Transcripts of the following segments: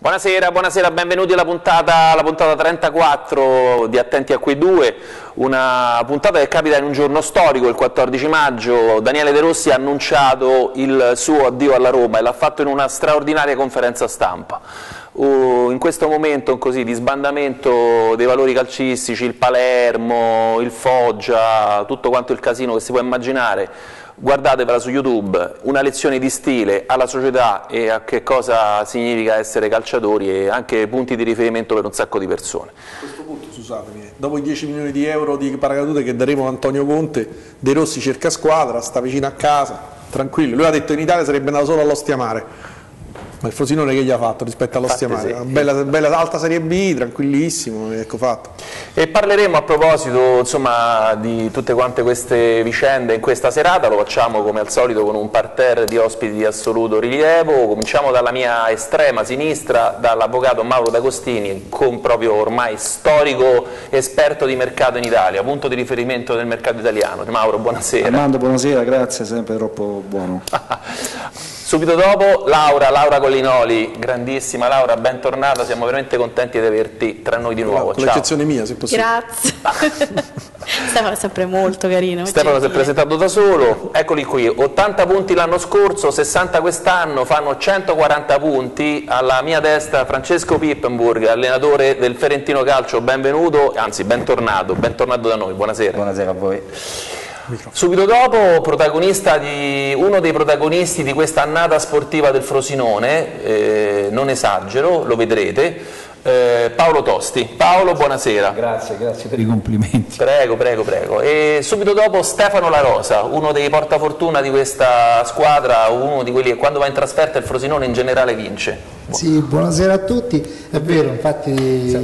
Buonasera, buonasera, benvenuti alla puntata, alla puntata 34 di Attenti a quei due, una puntata che capita in un giorno storico, il 14 maggio. Daniele De Rossi ha annunciato il suo addio alla Roma e l'ha fatto in una straordinaria conferenza stampa. Uh, in questo momento così, di sbandamento dei valori calcistici, il Palermo, il Foggia, tutto quanto il casino che si può immaginare, guardatevela su YouTube, una lezione di stile alla società e a che cosa significa essere calciatori e anche punti di riferimento per un sacco di persone. A questo punto, scusatemi, dopo i 10 milioni di euro di paracadute che daremo a Antonio Conte, De Rossi cerca squadra, sta vicino a casa, tranquillo. Lui ha detto che in Italia sarebbe andato solo all'Ostia Mare ma il Frosinone che gli ha fatto rispetto allo Stiamare? Sì. Bella, bella, alta Serie B, tranquillissimo, ecco fatto. E parleremo a proposito insomma, di tutte quante queste vicende in questa serata, lo facciamo come al solito con un parterre di ospiti di assoluto rilievo, cominciamo dalla mia estrema sinistra, dall'avvocato Mauro D'Agostini, con proprio ormai storico esperto di mercato in Italia, punto di riferimento del mercato italiano. Mauro, buonasera. Armando, buonasera, grazie, sempre troppo buono. Subito dopo Laura, Laura Collinoli, grandissima Laura, bentornata, siamo veramente contenti di averti tra noi di nuovo. Con l'eccezione mia, se possibile. Grazie. Stefano è sempre molto carino. Stefano si è presentato da solo, eccoli qui, 80 punti l'anno scorso, 60 quest'anno, fanno 140 punti, alla mia destra Francesco Pippenburg, allenatore del Ferentino Calcio, benvenuto, anzi bentornato, bentornato da noi, buonasera. Buonasera a voi. Subito dopo, protagonista di, uno dei protagonisti di questa annata sportiva del Frosinone, eh, non esagero, lo vedrete, eh, Paolo Tosti. Paolo, buonasera. Grazie, grazie per i complimenti. Prego, prego, prego. E subito dopo Stefano La Rosa, uno dei portafortuna di questa squadra, uno di quelli che quando va in trasferta il Frosinone in generale vince. Sì, buonasera a tutti. È vero, infatti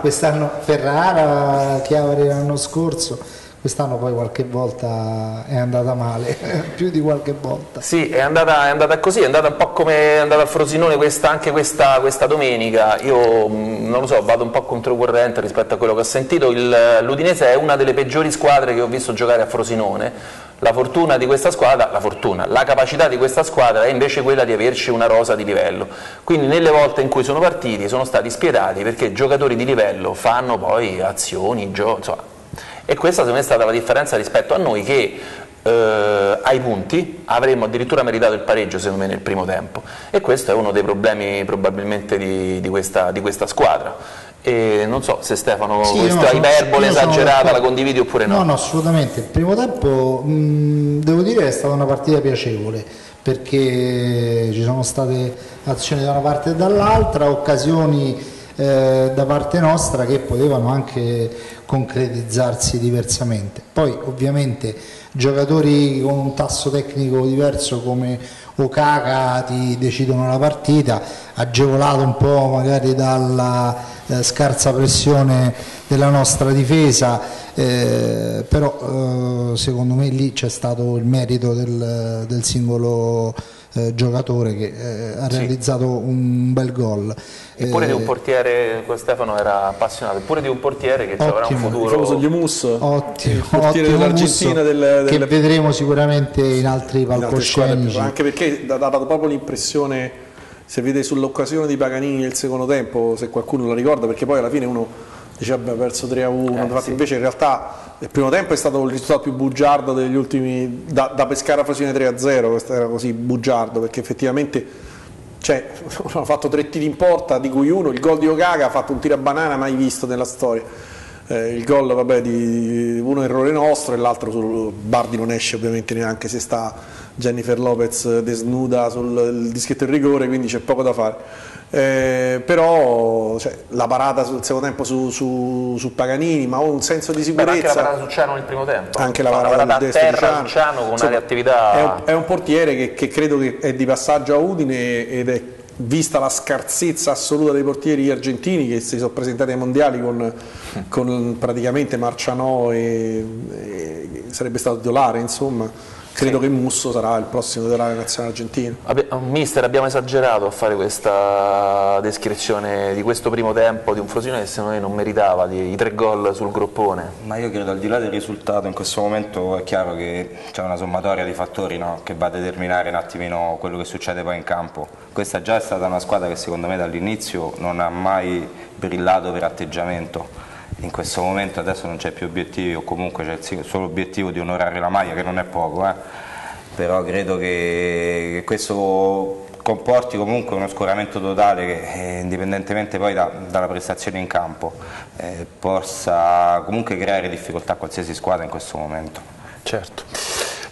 quest'anno Ferrara, Chiavari l'anno scorso quest'anno poi qualche volta è andata male, più di qualche volta. Sì, è andata, è andata, così, è andata un po' come è andata al Frosinone questa, anche questa, questa, domenica, io non lo so, vado un po' controcorrente rispetto a quello che ho sentito, l'Udinese è una delle peggiori squadre che ho visto giocare a Frosinone, la fortuna di questa squadra, la fortuna, la capacità di questa squadra è invece quella di averci una rosa di livello, quindi nelle volte in cui sono partiti sono stati spiedati perché giocatori di livello fanno poi azioni, gio insomma e questa secondo me è stata la differenza rispetto a noi che eh, ai punti avremmo addirittura meritato il pareggio secondo me nel primo tempo e questo è uno dei problemi probabilmente di, di, questa, di questa, squadra. E non so se Stefano sì, questa no, iperbole esagerata la condividi oppure no. No, no, assolutamente. Il primo tempo mh, devo dire che è stata una partita piacevole perché ci sono state azioni da una parte e dall'altra, occasioni eh, da parte nostra che potevano anche concretizzarsi diversamente. Poi ovviamente giocatori con un tasso tecnico diverso come Okaka ti decidono la partita, agevolato un po' magari dalla eh, scarsa pressione della nostra difesa, eh, però eh, secondo me lì c'è stato il merito del, del singolo eh, giocatore che eh, ha realizzato sì. un bel gol. Eppure eh, di un portiere, Stefano era appassionato, eppure di un portiere che avrà un futuro. Il famoso Giomus, ottimo, il portiere dell'Argentina. Del, del... Che vedremo sicuramente in altri palcoscenici. Anche perché ha dato proprio l'impressione, se vede sull'occasione di Paganini nel secondo tempo, se qualcuno lo ricorda, perché poi alla fine uno dice vabbè perso 3 a 1, eh, sì. invece in realtà il primo tempo è stato il risultato più bugiardo degli ultimi, da, da pescare a Frosinone 3 a 0, questo era così bugiardo perché effettivamente cioè, hanno fatto tre tiri in porta di cui uno, il gol di Okaga ha fatto un tiro a banana mai visto nella storia. Eh, il gol vabbè, di uno errore nostro e l'altro sul Bardi non esce ovviamente neanche se sta Jennifer Lopez desnuda sul dischetto in rigore quindi c'è poco da fare eh, però cioè, la parata sul secondo tempo su, su, su, Paganini, ma ho un senso di sicurezza. Beh, anche la parata su Ciano nel primo tempo. Anche la parata, la parata a terra su Ciano con Insomma, una reattività. È un, è un portiere che, che, credo che è di passaggio a Udine ed è vista la scarsezza assoluta dei portieri argentini che si sono presentati ai mondiali con, con praticamente Marcianò e, e sarebbe stato Dolare insomma credo che Musso sarà il prossimo della nazionale argentina. Abbi- mister, abbiamo esagerato a fare questa descrizione di questo primo tempo di un Frosinone che secondo me non meritava di, i tre gol sul groppone. Ma io credo al di là del risultato in questo momento è chiaro che c'è una sommatoria di fattori no, che va a determinare un attimino quello che succede poi in campo. Questa già è stata una squadra che secondo me dall'inizio non ha mai brillato per atteggiamento. In questo momento adesso non c'è più obiettivo o comunque c'è il solo obiettivo di onorare la maglia che non è poco, eh. però credo che, questo comporti comunque uno scoramento totale che eh, indipendentemente poi da, dalla prestazione in campo eh, possa comunque creare difficoltà a qualsiasi squadra in questo momento. Certo.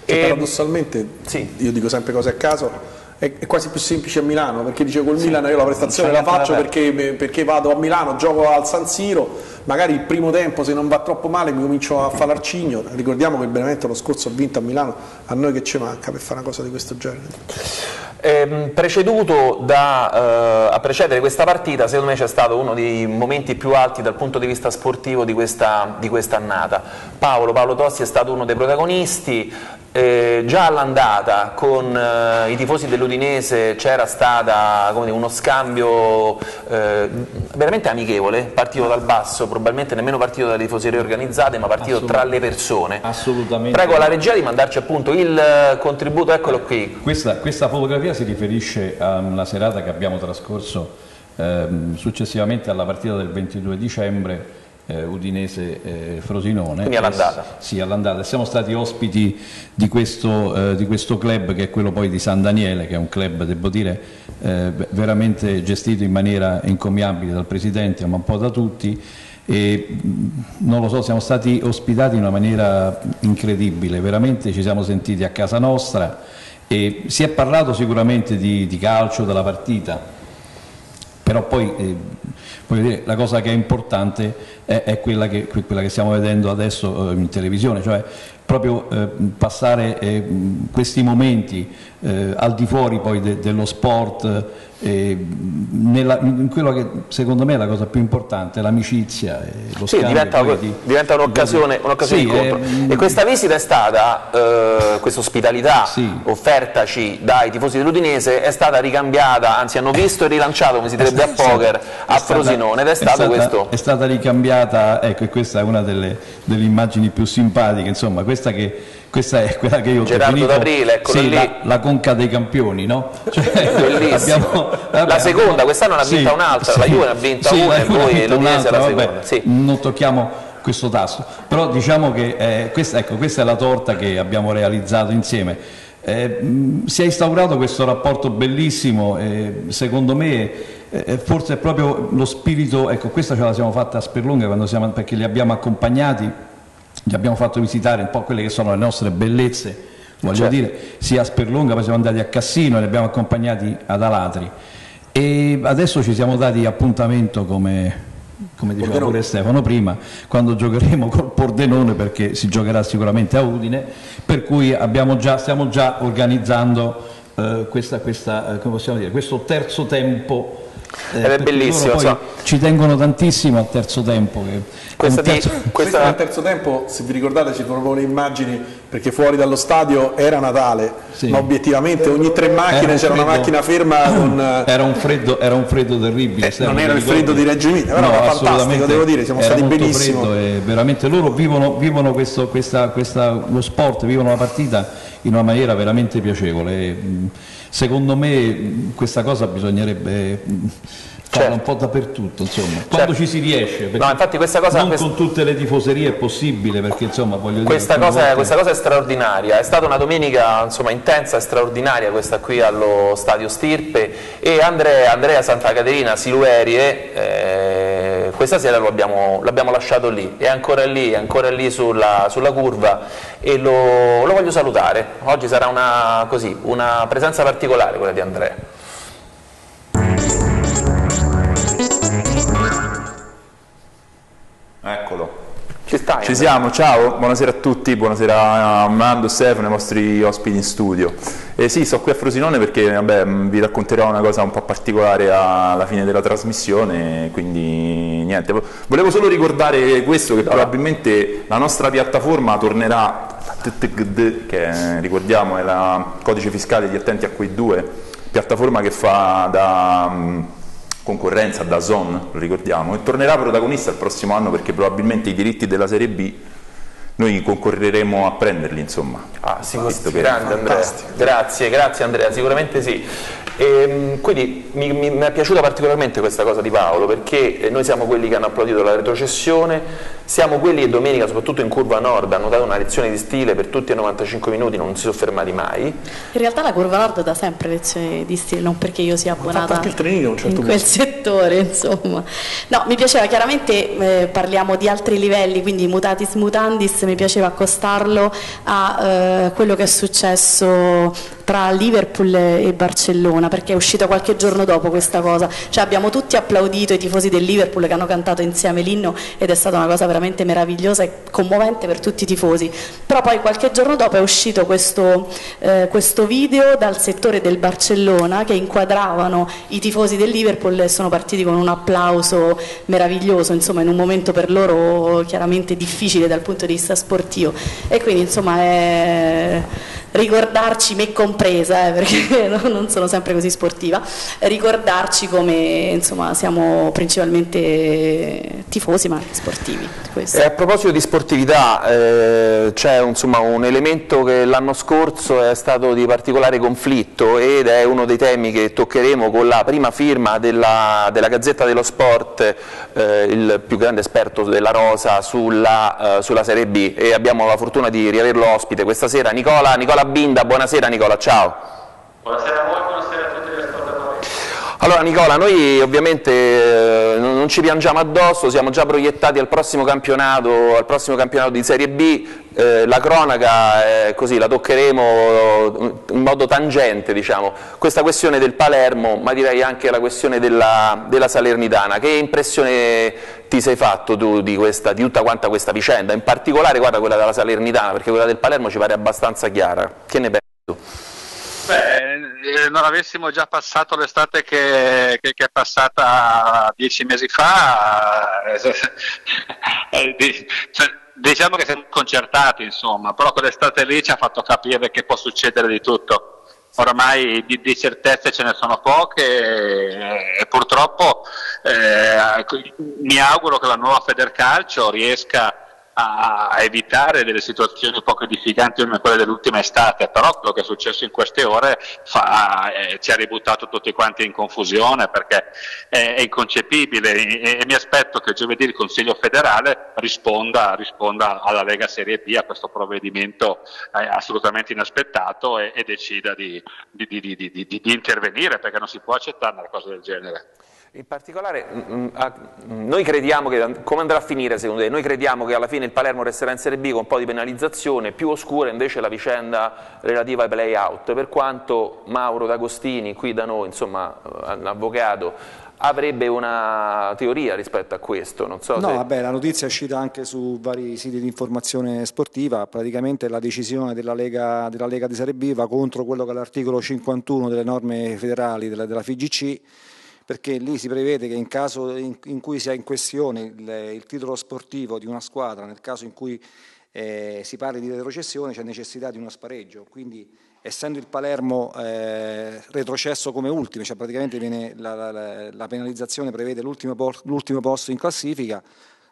Che paradossalmente, sì. io dico sempre cose a caso, è, quasi più semplice a Milano, perché dice col Milan io la prestazione la faccio perché, perché vado a Milano, gioco al San Siro, magari il primo tempo se non va troppo male mi comincio a fare l'arcigno, ricordiamo che il Benevento lo scorso ha vinto a Milano, a noi che ci manca per fare una cosa di questo genere? Ehm, preceduto da, eh, a precedere questa partita, secondo me c'è stato uno dei momenti più alti dal punto di vista sportivo di questa, di questa annata. Paolo, Paolo Tossi è stato uno dei protagonisti, eh, già all'andata con eh, i tifosi dell'Udinese c'era stato uno scambio eh, veramente amichevole, partito dal basso, probabilmente nemmeno partito dalle tifoserie organizzate, ma partito tra le persone. Assolutamente. Prego la regia di mandarci appunto il eh, contributo, eccolo qui. Questa, questa fotografia si riferisce a una serata che abbiamo trascorso ehm, successivamente alla partita del 22 dicembre eh, Udinese-Frosinone. Quindi all'andata. sì, all'andata. Siamo stati ospiti di questo, eh, di questo club che è quello poi di San Daniele, che è un club, devo dire, eh, veramente gestito in maniera encomiabile dal Presidente, ma un po' da tutti. E non lo so, siamo stati ospitati in una maniera incredibile, veramente ci siamo sentiti a casa nostra e si è parlato sicuramente di, di calcio, della partita, però poi eh, dire, la cosa che è importante è, è quella, che, quella, che, stiamo vedendo adesso eh, in televisione, cioè proprio eh, passare eh, questi momenti eh, al di fuori poi de, dello sport, eh, nella, in quello che secondo me è la cosa più importante, l'amicizia. Lo sì, diventa, di, diventa un'occasione, un'occasione sì, di incontro. eh, e questa visita è stata, eh, questa ospitalità Sì. offertaci dai tifosi dell'Udinese è stata ricambiata, anzi hanno visto e rilanciato, come si direbbe a poker, a stata- Frosinone ed è stato stata- questo. È stata ricambiata, ecco, e questa è una delle, delle immagini più simpatiche, insomma, questa, che, questa è quella che io ho Gerardo definito D'Aprile, eccolo sì, lì. La, la conca dei campioni, no? Cioè, abbiamo- vabbè, La seconda, quest'anno ne ha vinta un'altra, la Juve ne ha vinta sì, una e poi l'Udinese la vabbè, seconda, sì. Non tocchiamo questo tasto, però diciamo che eh, questa, ecco, questa è la torta che abbiamo realizzato insieme. Eh, si è instaurato questo rapporto bellissimo, eh, secondo me eh, forse è proprio lo spirito, ecco questa ce la siamo fatta a Sperlunga quando siamo, perché li abbiamo accompagnati, gli abbiamo fatto visitare un po' quelle che sono le nostre bellezze, voglio Certo. dire, sia a Sperlunga, poi siamo andati a Cassino e li abbiamo accompagnati ad Alatri. E adesso ci siamo dati appuntamento come, come diceva pure Stefano prima, quando giocheremo col Pordenone perché si giocherà sicuramente a Udine, per cui abbiamo già, stiamo già organizzando eh, questa, questa, eh, dire, questo terzo tempo. Eh, Ed è bellissimo, loro poi insomma. ci tengono tantissimo al terzo tempo. Questa di- terzo- Questo questa- nel terzo tempo, se vi ricordate, ci proprio le immagini perché fuori dallo stadio era Natale, Sì. ma obiettivamente ogni tre macchine un c'era una macchina ferma con... Era un freddo, era un freddo terribile. Eh, non era il freddo di Reggio Emilia, però era fantastico, assolutamente. devo dire, siamo Era stati molto benissimo. freddo e veramente loro vivono, vivono questo, questa, questa, lo sport, vivono la partita in una maniera veramente piacevole. Secondo me questa cosa bisognerebbe farla Certo. un po' dappertutto, insomma. Quando Certo. ci si riesce, No, infatti questa cosa- non quest- con tutte le tifoserie è possibile, perché insomma voglio dire, Questa cosa, è, volte- questa cosa è straordinaria, è stata una domenica insomma, intensa e straordinaria questa qui allo Stadio Stirpe e Andrea, Andrea Santa Caterina Siluerie eh, questa sera lo abbiamo, l'abbiamo lasciato lì, è ancora lì, è ancora lì sulla, sulla curva e lo, lo voglio salutare, oggi sarà una, così, una presenza particolare quella di Andrea. Eccolo. Ci stai? Ci Andrea? siamo, ciao, buonasera a tutti, buonasera a Mando, Stefano, i vostri ospiti in studio. Eh sì, sto qui a Frosinone perché vabbè, vi racconterò una cosa un po' particolare alla fine della trasmissione, quindi niente. Volevo solo ricordare questo, che probabilmente la nostra piattaforma tornerà che ricordiamo è il codice fiscale di Attenti a quei due, piattaforma che fa da um, concorrenza da Zon, lo ricordiamo, e tornerà protagonista il prossimo anno perché probabilmente i diritti della Serie B noi concorreremo a prenderli insomma. Ah, sicuramente, grande Andrea. Grazie, grazie Andrea, sicuramente sì. E, ehm, quindi mi, mi, mi, è piaciuta particolarmente questa cosa di Paolo perché noi siamo quelli che hanno applaudito la retrocessione, siamo quelli che domenica, soprattutto in curva nord, hanno dato una lezione di stile per tutti i 95 minuti, non si sono fermati mai. In realtà la curva nord dà sempre lezioni di stile, non perché io sia abbonata anche il trenino, un certo in quel settore, insomma. No, mi piaceva chiaramente, eh, parliamo di altri livelli, quindi mutatis mutandis, mi piaceva accostarlo a eh, quello che è successo tra Liverpool e Barcellona, perché è uscita qualche giorno dopo questa cosa. Cioè abbiamo tutti applaudito i tifosi del Liverpool che hanno cantato insieme l'inno ed è stata una cosa veramente meravigliosa e commovente per tutti i tifosi. Però poi qualche giorno dopo è uscito questo, eh, questo video dal settore del Barcellona che inquadravano i tifosi del Liverpool e sono partiti con un applauso meraviglioso, insomma in un momento per loro chiaramente difficile dal punto di vista sportivo. E quindi insomma è ricordarci, me compresa, eh, perché non sono sempre così sportiva, ricordarci come insomma, siamo principalmente tifosi ma anche sportivi. a proposito di sportività, eh, c'è un elemento che l'anno scorso è stato di particolare conflitto ed è uno dei temi che toccheremo con la prima firma della, della Gazzetta dello Sport, eh, il più grande esperto della Rosa sulla, eh, sulla Serie B e abbiamo la fortuna di riaverlo ospite questa sera. Nicola, Nicola Binda, buonasera Nicola, ciao. Buonasera a voi, buonasera a tutti gli ascoltatori. Allora Nicola, noi ovviamente eh, non ci piangiamo addosso, siamo già proiettati al prossimo campionato, al prossimo campionato di Serie B, eh, la cronaca è così, la toccheremo in modo tangente, diciamo. questa questione del Palermo, ma direi anche la questione della, della Salernitana, che impressione ti sei fatto tu di, questa, di, tutta quanta questa vicenda, in particolare guarda quella della Salernitana, perché quella del Palermo ci pare abbastanza chiara, che ne pensi tu? Beh, eh, non avessimo già passato l'estate che, che, che è passata dieci mesi fa, eh, cioè, diciamo che siamo concertati, insomma, però quell'estate lì ci ha fatto capire che può succedere di tutto. Ormai di, di certezze ce ne sono poche e, e purtroppo eh, mi auguro che la nuova Federcalcio riesca a evitare delle situazioni poco edificanti come quelle dell'ultima estate, però quello che è successo in queste ore fa, eh, ci ha ributtato tutti quanti in confusione perché è, è inconcepibile e, e, mi aspetto che giovedì il Consiglio federale risponda, risponda alla Lega Serie B a questo provvedimento eh, assolutamente inaspettato e, e decida di, di, di, di intervenire perché non si può accettare una cosa del genere. In particolare, mm, mm, noi crediamo che, come andrà a finire secondo te? Noi crediamo che alla fine il Palermo resterà in Serie B con un po' di penalizzazione, più oscura invece la vicenda relativa ai play-out, per quanto Mauro D'Agostini, qui da noi, insomma, un avvocato, avrebbe una teoria rispetto a questo. Non so no, se... vabbè, la notizia è uscita anche su vari siti di informazione sportiva, praticamente la decisione della Lega, della Lega di Serie B va contro quello che è l'articolo 51 delle norme federali della, della FIGC, perché lì si prevede che in caso in, cui sia in questione il, il, titolo sportivo di una squadra, nel caso in cui eh, si parli di retrocessione c'è necessità di uno spareggio, quindi essendo il Palermo eh, retrocesso come ultimo, cioè praticamente la, la, la, penalizzazione prevede l'ultimo, posto in classifica,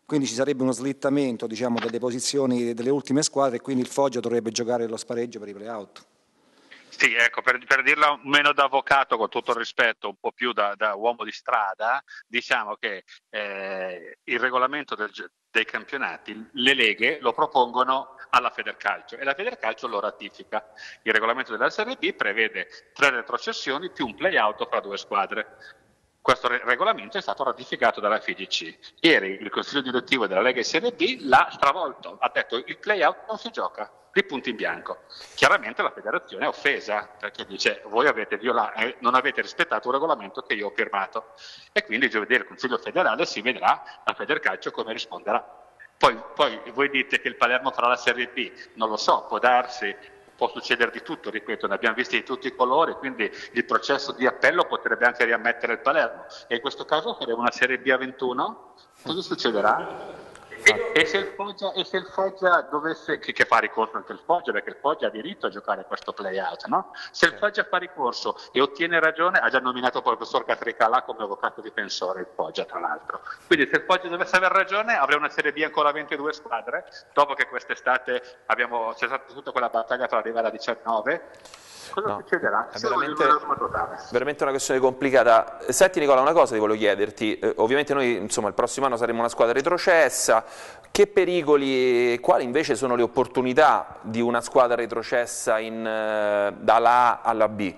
quindi ci sarebbe uno slittamento diciamo, delle posizioni delle ultime squadre e quindi il Foggia dovrebbe giocare lo spareggio per i play-out. Sì, ecco, per, per, dirla meno da avvocato, con tutto il rispetto, un po' più da, da uomo di strada, diciamo che eh, il regolamento del, dei campionati, le leghe lo propongono alla Federcalcio e la Federcalcio lo ratifica. Il regolamento della Serie B prevede tre retrocessioni più un play-out fra due squadre. Questo re- regolamento è stato ratificato dalla FIGC. Ieri il Consiglio direttivo della Lega Serie B l'ha stravolto, ha detto il play-out non si gioca di punto in bianco. Chiaramente la federazione è offesa perché dice voi avete violato, eh, non avete rispettato un regolamento che io ho firmato e quindi giovedì il Consiglio federale si vedrà a Federcalcio come risponderà. Poi, poi, voi dite che il Palermo farà la Serie B, non lo so, può darsi, può succedere di tutto, ripeto, ne abbiamo visti di tutti i colori, quindi il processo di appello potrebbe anche riammettere il Palermo e in questo caso faremo una Serie B a 21, cosa succederà? E, e, se il Foggia, e se il Foggia dovesse, che, che, fa ricorso anche il Foggia, perché il Foggia ha diritto a giocare questo play-out, no? Se il Foggia fa ricorso e ottiene ragione, ha già nominato il professor Catricalà come avvocato difensore, il Foggia tra l'altro. Quindi se il Foggia dovesse aver ragione, avrà una Serie B ancora 22 squadre, dopo che quest'estate abbiamo, c'è stata tutta quella battaglia per arrivare a 19 cosa no, succederà? È veramente, veramente, una questione complicata. Senti Nicola, una cosa ti voglio chiederti, eh, ovviamente noi insomma, il prossimo anno saremo una squadra retrocessa, che pericoli e quali invece sono le opportunità di una squadra retrocessa in, eh, dalla A alla B?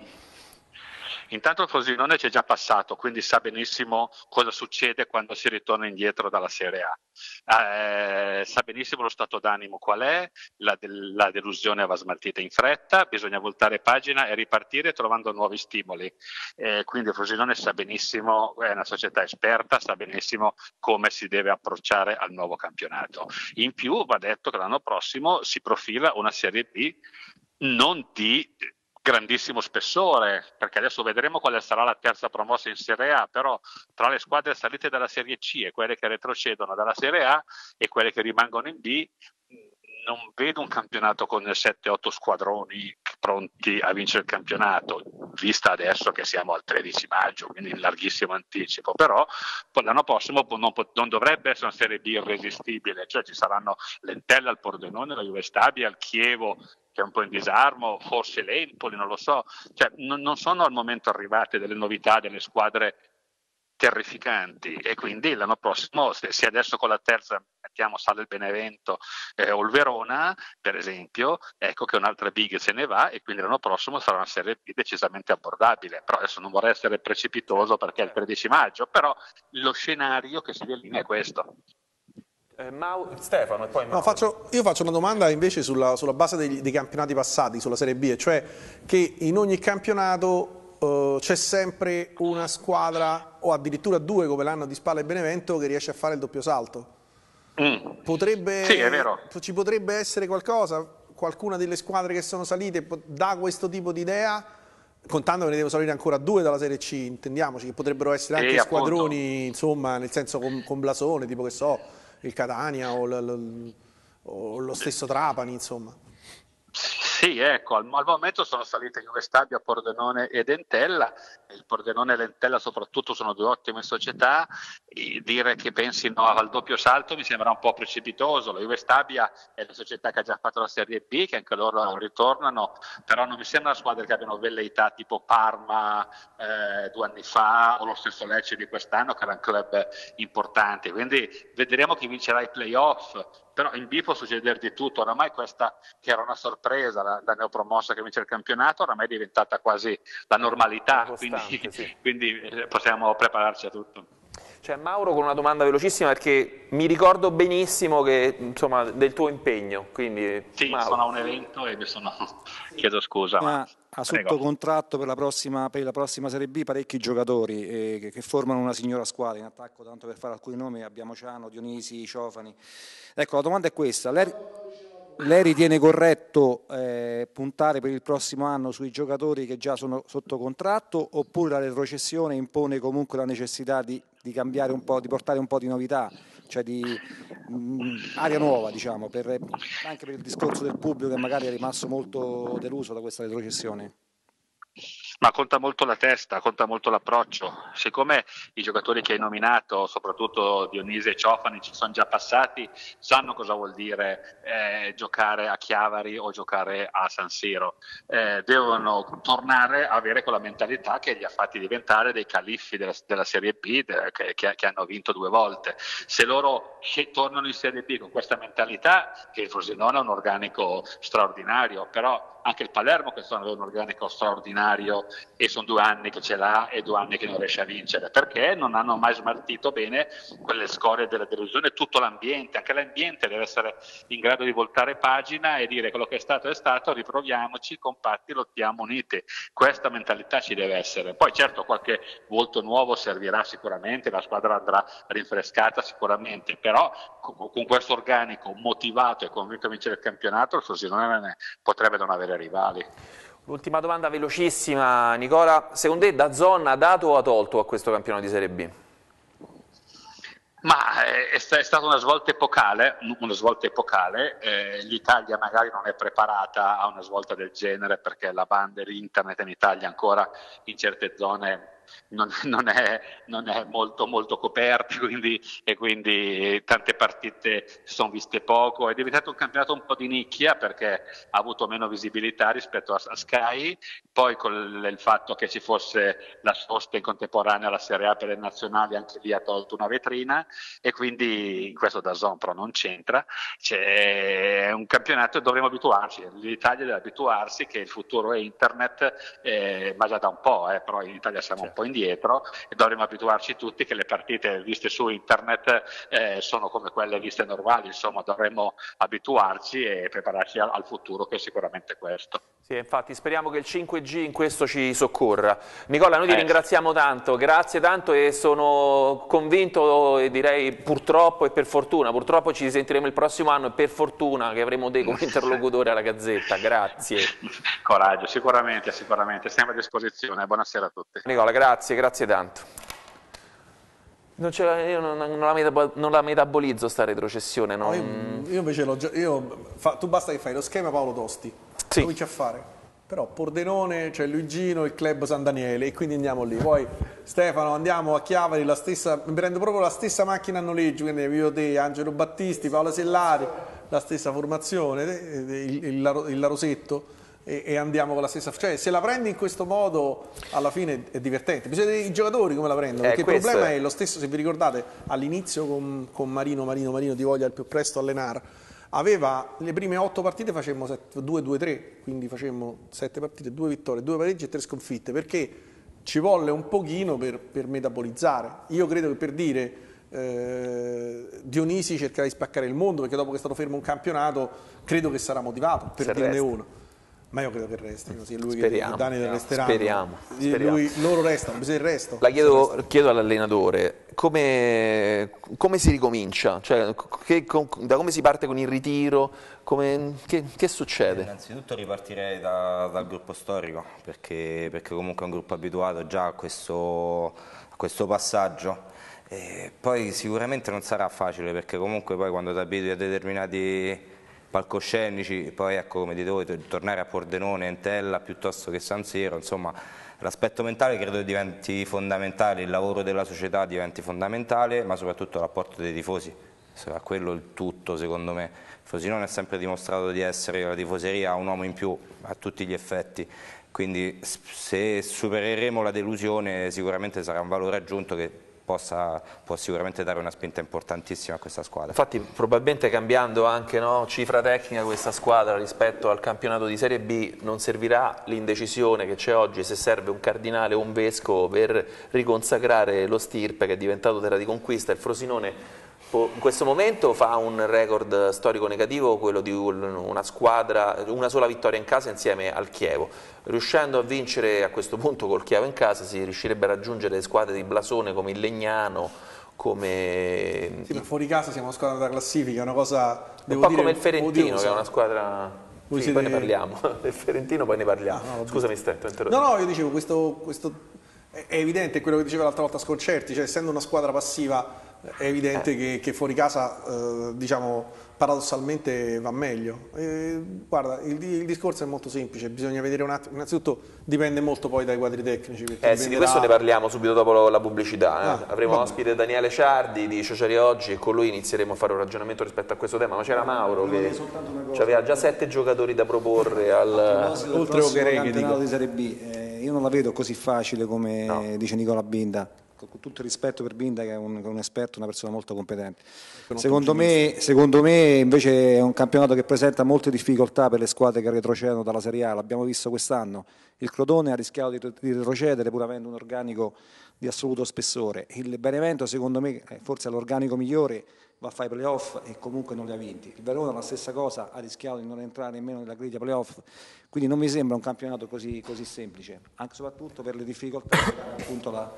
Intanto Frosinone ci è già passato, quindi sa benissimo cosa succede quando si ritorna indietro dalla Serie A. Eh, sa benissimo lo stato d'animo qual è, la, la, delusione va smaltita in fretta, bisogna voltare pagina e ripartire trovando nuovi stimoli. Eh, quindi Frosinone sa benissimo, è una società esperta, sa benissimo come si deve approcciare al nuovo campionato. In più va detto che l'anno prossimo si profila una Serie B non di grandissimo spessore, perché adesso vedremo quale sarà la terza promossa in Serie A, però tra le squadre salite dalla Serie C e quelle che retrocedono dalla Serie A e quelle che rimangono in B, non vedo un campionato con 7-8 squadroni pronti a vincere il campionato, vista adesso che siamo al 13 maggio, quindi in larghissimo anticipo, però l'anno prossimo non, non dovrebbe essere una Serie B irresistibile, cioè ci saranno l'Entella, il Pordenone, la Juve Stabia, il Chievo che è un po' in disarmo, forse l'Empoli, non lo so, cioè, non, non sono al momento arrivate delle novità, delle squadre terrificanti e quindi l'anno prossimo se adesso con la terza mettiamo sale il Benevento eh, o il Verona per esempio ecco che un'altra big se ne va e quindi l'anno prossimo sarà una serie B decisamente abbordabile. Però adesso non vorrei essere precipitoso perché è il 13 maggio però lo scenario che si delinea è questo eh, Mau, Stefano e poi no, faccio, io faccio una domanda invece sulla, sulla base dei, dei, campionati passati, sulla Serie B, cioè che in ogni campionato uh, c'è sempre una squadra o addirittura due come l'anno di Spalla e Benevento che riesce a fare il doppio salto. Mm. Potrebbe, sì, è vero. Ci potrebbe essere qualcosa, qualcuna delle squadre che sono salite dà questo tipo di idea? contando che ne devono salire ancora due dalla Serie C, intendiamoci, che potrebbero essere anche e squadroni, appunto. insomma, nel senso con, con blasone, tipo che so, il Catania o, o lo stesso Trapani, insomma. Sì, ecco, al, al, momento sono salite Juve Stabia, Pordenone ed Entella, il Pordenone e l'Entella soprattutto sono due ottime società, dire che pensino al doppio salto mi sembra un po' precipitoso, la Juve Stabia è la società che ha già fatto la Serie B, che anche loro ritornano, però non mi sembra una squadra che abbiano velleità tipo Parma eh, due anni fa o lo stesso Lecce di quest'anno che era un club importante, quindi vedremo chi vincerà i playoff, però in B può succedere di tutto, oramai questa che era una sorpresa, la, la neopromossa che vince il campionato, oramai è diventata quasi la normalità, quindi, sì. quindi eh, possiamo prepararci a tutto. Cioè, Mauro con una domanda velocissima perché mi ricordo benissimo che, insomma, del tuo impegno. Quindi, sì, Mauro. sono a un evento e mi sono... chiedo scusa. Ma, ma ha sotto contratto per la, prossima, per la, prossima, Serie B parecchi giocatori eh, che, che, formano una signora squadra in attacco, tanto per fare alcuni nomi abbiamo Ciano, Dionisi, Ciofani. Ecco, la domanda è questa. Lei, lei ritiene corretto eh, puntare per il prossimo anno sui giocatori che già sono sotto contratto oppure la retrocessione impone comunque la necessità di, di cambiare un po', di portare un po' di novità, cioè di mh, mm, aria nuova diciamo, per, anche per il discorso del pubblico che magari è rimasto molto deluso da questa retrocessione? Ma conta molto la testa, conta molto l'approccio. Siccome i giocatori che hai nominato, soprattutto Dionisi e Ciofani, ci sono già passati, sanno cosa vuol dire eh, giocare a Chiavari o giocare a San Siro. Eh, devono tornare a avere quella mentalità che li ha fatti diventare dei califfi della, della Serie B de, che, che, che, hanno vinto due volte. Se loro tornano in Serie B con questa mentalità, che il Frosinone è un organico straordinario, però anche il Palermo che sono un organico straordinario e sono due anni che ce l'ha e due anni che non riesce a vincere, perché non hanno mai smartito bene quelle scorie della delusione, tutto l'ambiente, anche l'ambiente deve essere in grado di voltare pagina e dire quello che è stato è stato, riproviamoci, compatti, lottiamo uniti. Questa mentalità ci deve essere. Poi certo qualche volto nuovo servirà sicuramente, la squadra andrà rinfrescata sicuramente, però con questo organico motivato e convinto a vincere il campionato il Frosinone potrebbe non avere rivali. L'ultima domanda velocissima, Nicola, secondo te da zona ha dato o ha tolto a questo campionato di Serie B? Ma è, è stata una svolta epocale, una svolta epocale. Eh, l'Italia magari non è preparata a una svolta del genere perché la banda e l'internet in Italia ancora in certe zone non, non, è, non, è, molto, molto coperta quindi, e quindi tante partite sono viste poco. È diventato un campionato un po' di nicchia perché ha avuto meno visibilità rispetto a, a Sky, poi con il, fatto che ci fosse la sosta in contemporanea alla Serie A per le nazionali, anche lì ha tolto una vetrina e quindi in questo da Zon però non c'entra. C'è un campionato e dovremo abituarci, l'Italia deve abituarsi che il futuro è internet, eh, ma già da un po', eh, però in Italia siamo certo po' indietro e dovremmo abituarci tutti che le partite viste su internet eh, sono come quelle viste normali, insomma dovremmo abituarci e prepararci al, al futuro che è sicuramente questo. Sì, infatti speriamo che il 5G in questo ci soccorra. Nicola, noi ti eh. ringraziamo tanto, grazie tanto e sono convinto e direi purtroppo e per fortuna, purtroppo ci sentiremo il prossimo anno e per fortuna che avremo te come interlocutore alla Gazzetta, grazie. Coraggio, sicuramente, sicuramente, siamo a disposizione, buonasera a tutti. Nicola, grazie. Grazie, grazie tanto. Non io non, non, la non, la metabolizzo sta retrocessione. No, io, io, invece l'ho già. Io, fa, tu basta che fai lo schema Paolo Tosti. Sì. Cominci a fare. Però Pordenone, c'è cioè Luigino, il club San Daniele e quindi andiamo lì. Poi Stefano, andiamo a Chiavari, la stessa, mi prendo proprio la stessa macchina a noleggio, quindi io te, Angelo Battisti, Paolo Sellari, la stessa formazione, il, il, il, il Larosetto e, e, andiamo con la stessa... Cioè, se la prendi in questo modo, alla fine è divertente. Bisogna vedere i giocatori come la prendono, eh, perché il problema è... è... lo stesso, se vi ricordate, all'inizio con, con Marino, Marino, Marino di voglia il più presto allenare, aveva le prime otto partite facemmo 2-2-3, quindi facemmo sette partite, due vittorie, due pareggi e tre sconfitte, perché ci volle un pochino per, per metabolizzare. Io credo che per dire eh, Dionisi cercherà di spaccare il mondo, perché dopo che è stato fermo un campionato, credo che sarà motivato, per dirne resta. uno. Ma io credo che restino, sì, lui speriamo, che Dani resteranno. Speriamo, speriamo. Lui, loro restano, bisogna il resto. La chiedo, chiedo all'allenatore, come, come, si ricomincia? Cioè, che, da come si parte con il ritiro? Come, che, che, succede? Innanzitutto ripartirei da, dal gruppo storico, perché, perché, comunque è un gruppo abituato già a questo, a questo passaggio. E poi sicuramente non sarà facile, perché comunque poi quando ti abitui a determinati palcoscenici, poi ecco come dite voi, tornare a Pordenone, Entella piuttosto che San Siro, insomma l'aspetto mentale credo diventi fondamentale, il lavoro della società diventi fondamentale, ma soprattutto il rapporto dei tifosi, sarà quello il tutto secondo me. Frosinone ha sempre dimostrato di essere la tifoseria un uomo in più a tutti gli effetti, quindi se supereremo la delusione sicuramente sarà un valore aggiunto che possa, può sicuramente dare una spinta importantissima a questa squadra. Infatti probabilmente cambiando anche no, cifra tecnica questa squadra rispetto al campionato di Serie B non servirà l'indecisione che c'è oggi se serve un cardinale o un vescovo per riconsacrare lo stirpe che è diventato terra di conquista, il Frosinone in questo momento fa un record storico negativo, quello di una squadra, una sola vittoria in casa insieme al Chievo. Riuscendo a vincere a questo punto col Chievo in casa si riuscirebbe a raggiungere le squadre di blasone come il Legnano, come... Sì, fuori casa siamo una squadra da classifica, una cosa... un po' dire, come il Ferentino odiosa. che è una squadra... Sì, siete... poi ne parliamo, del Ferentino poi ne parliamo. No, no, Scusami Stento, No, no, io dicevo, questo, questo è evidente quello che diceva l'altra volta Sconcerti, cioè essendo una squadra passiva è evidente eh. che, che, fuori casa eh, diciamo paradossalmente va meglio. E, guarda, il, il, discorso è molto semplice, bisogna vedere un attimo, innanzitutto dipende molto poi dai quadri tecnici. Eh sì, di questo ne parliamo subito dopo la pubblicità. Eh. Ah, Avremo ospite Daniele Ciardi di Ciociari Oggi e con lui inizieremo a fare un ragionamento rispetto a questo tema, ma c'era Mauro che aveva già sette giocatori da proporre al... Oltre a Ochereghe di Serie B, eh, io non la vedo così facile come no. dice Nicola Binda con tutto il rispetto per Binda che è un, un esperto, una persona molto competente. Secondo me, secondo me, invece è un campionato che presenta molte difficoltà per le squadre che retrocedono dalla Serie A, l'abbiamo visto quest'anno. Il Crotone ha rischiato di, di retrocedere pur avendo un organico di assoluto spessore. Il Benevento secondo me forse è l'organico migliore, va a fare i playoff e comunque non li ha vinti. Il Verona la stessa cosa, ha rischiato di non entrare nemmeno nella griglia playoff, quindi non mi sembra un campionato così, così semplice, anche soprattutto per le difficoltà appunto la,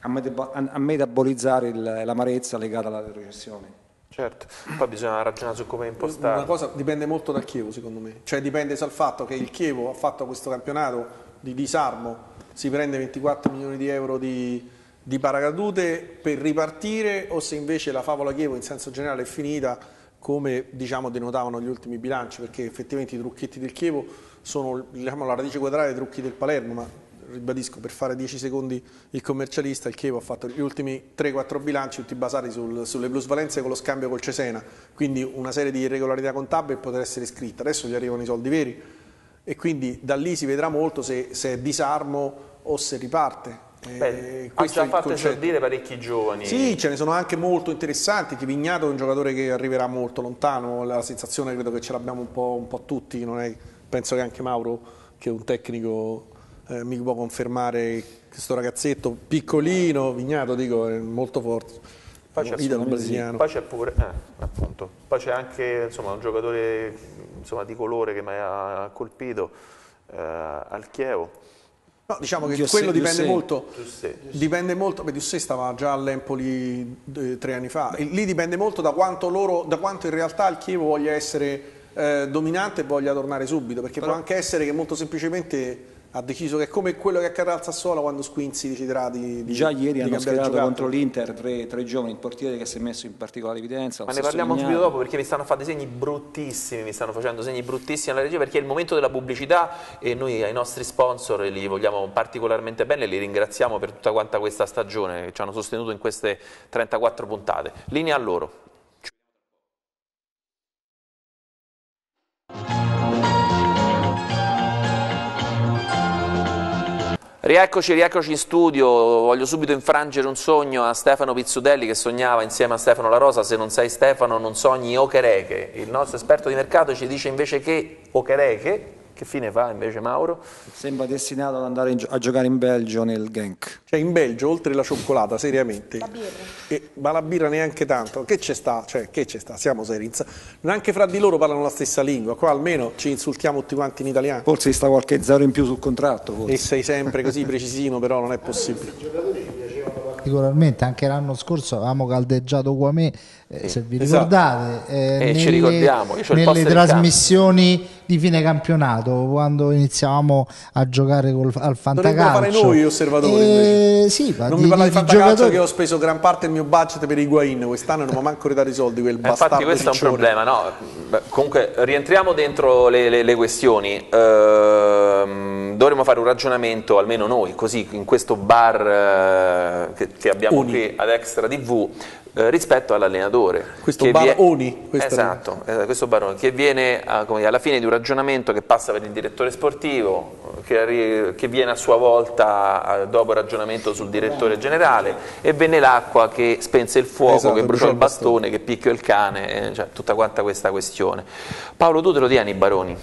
a metabolizzare l'amarezza legata alla recessione. Certo, poi bisogna ragionare su come impostare. Una cosa dipende molto dal Chievo secondo me, cioè dipende dal fatto che il Chievo ha fatto questo campionato di disarmo, si prende 24 milioni di euro di, di paracadute per ripartire o se invece la favola Chievo in senso generale è finita come diciamo, denotavano gli ultimi bilanci, perché effettivamente i trucchetti del Chievo sono diciamo, la radice quadrata dei trucchi del Palermo, ma ribadisco, per fare 10 secondi il commercialista, il Chievo ha fatto gli ultimi 3-4 bilanci tutti basati sul, sulle plusvalenze con lo scambio col Cesena, quindi una serie di irregolarità contabili poter essere iscritta. Adesso gli arrivano i soldi veri e quindi da lì si vedrà molto se, se è disarmo o se riparte. Beh, ha già fatto esordire parecchi giovani. Sì, ce ne sono anche molto interessanti. Che Vignato è un giocatore che arriverà molto lontano. La sensazione credo che ce l'abbiamo un po', un po tutti. È, penso che anche Mauro, che è un tecnico, eh, mi può confermare questo ragazzetto piccolino. Vignato, dico, è molto forte. Poi c'è, brasiliano. Poi c'è pure, eh, appunto. Poi c'è anche insomma, un giocatore insomma, di colore che mi ha colpito eh, al Chievo No, diciamo che Giusse, quello dipende Giusse. molto, Giusse. dipende molto, beh, Giusse stava già all'Empoli eh, tre anni fa, lì dipende molto da quanto, loro, da quanto in realtà il Chievo voglia essere eh, dominante e voglia tornare subito, perché Però... può anche essere che molto semplicemente ha deciso che è come quello che accadrà al Sassuolo quando Squinzi deciderà di, di Già ieri di hanno schierato contro l'Inter tre, tre, giovani, il portiere che si è messo in particolare evidenza. Ma ne parliamo Lignano. subito dopo perché mi stanno facendo segni bruttissimi, mi stanno facendo segni bruttissimi alla regia perché è il momento della pubblicità e noi ai nostri sponsor li vogliamo particolarmente bene e li ringraziamo per tutta quanta questa stagione che ci hanno sostenuto in queste 34 puntate. Linea a loro. Rieccoci, rieccoci in studio, voglio subito infrangere un sogno a Stefano Pizzutelli che sognava insieme a Stefano La Rosa, se non sei Stefano non sogni Ochereche, il nostro esperto di mercato ci dice invece che Ochereche che fine fa invece Mauro? Sembra destinato ad andare a giocare in Belgio nel Genk. Cioè in Belgio, oltre la cioccolata, seriamente. La birra. E, ma la birra neanche tanto. Che c'è sta? Cioè, che c'è sta? Siamo seri. Neanche fra di loro parlano la stessa lingua. Qua almeno ci insultiamo tutti quanti in italiano. Forse sta qualche zero in più sul contratto. Forse. E sei sempre così precisino, però non è possibile particolarmente anche l'anno scorso avevamo caldeggiato Guamè eh, se vi esatto. ricordate eh, eh, nelle, ci ricordiamo nelle trasmissioni di fine campionato quando iniziavamo a giocare col, al fantacalcio fare noi osservatori eh, sì, non di, mi parlare di, di fantacalcio giocatori... che ho speso gran parte del mio budget per i Guain quest'anno non mi ha manco ridato i soldi quel eh, infatti questo è un problema no? Beh, comunque rientriamo dentro le, le, le questioni. Ehm, dovremmo fare un ragionamento almeno noi così in questo bar eh, che, che abbiamo Uni. qui ad Extra TV eh, rispetto all'allenatore. Questo baroni. Esatto, eh, questo baroni, che viene a, dire, alla fine di un ragionamento che passa per il direttore sportivo, che, che viene a sua volta dopo il ragionamento sul direttore generale e venne l'acqua che spense il fuoco, esatto, che bruciò il bastone, che picchiò il cane, eh, cioè, tutta quanta questa questione. Paolo, tu te lo tieni i baroni?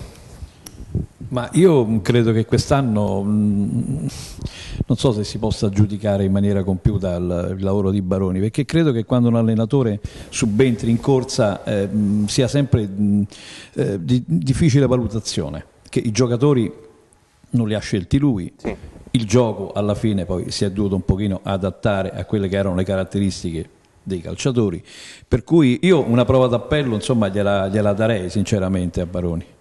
Ma io credo che quest'anno mm, non so se si possa giudicare in maniera compiuta il, il, lavoro di Baroni, perché credo che quando un allenatore subentri in corsa eh, mm, sia sempre mm, eh, di difficile valutazione, che i giocatori non li ha scelti lui, sì. il gioco alla fine poi si è dovuto un pochino adattare a quelle che erano le caratteristiche dei calciatori, per cui io una prova d'appello insomma gliela, gliela darei sinceramente a Baroni.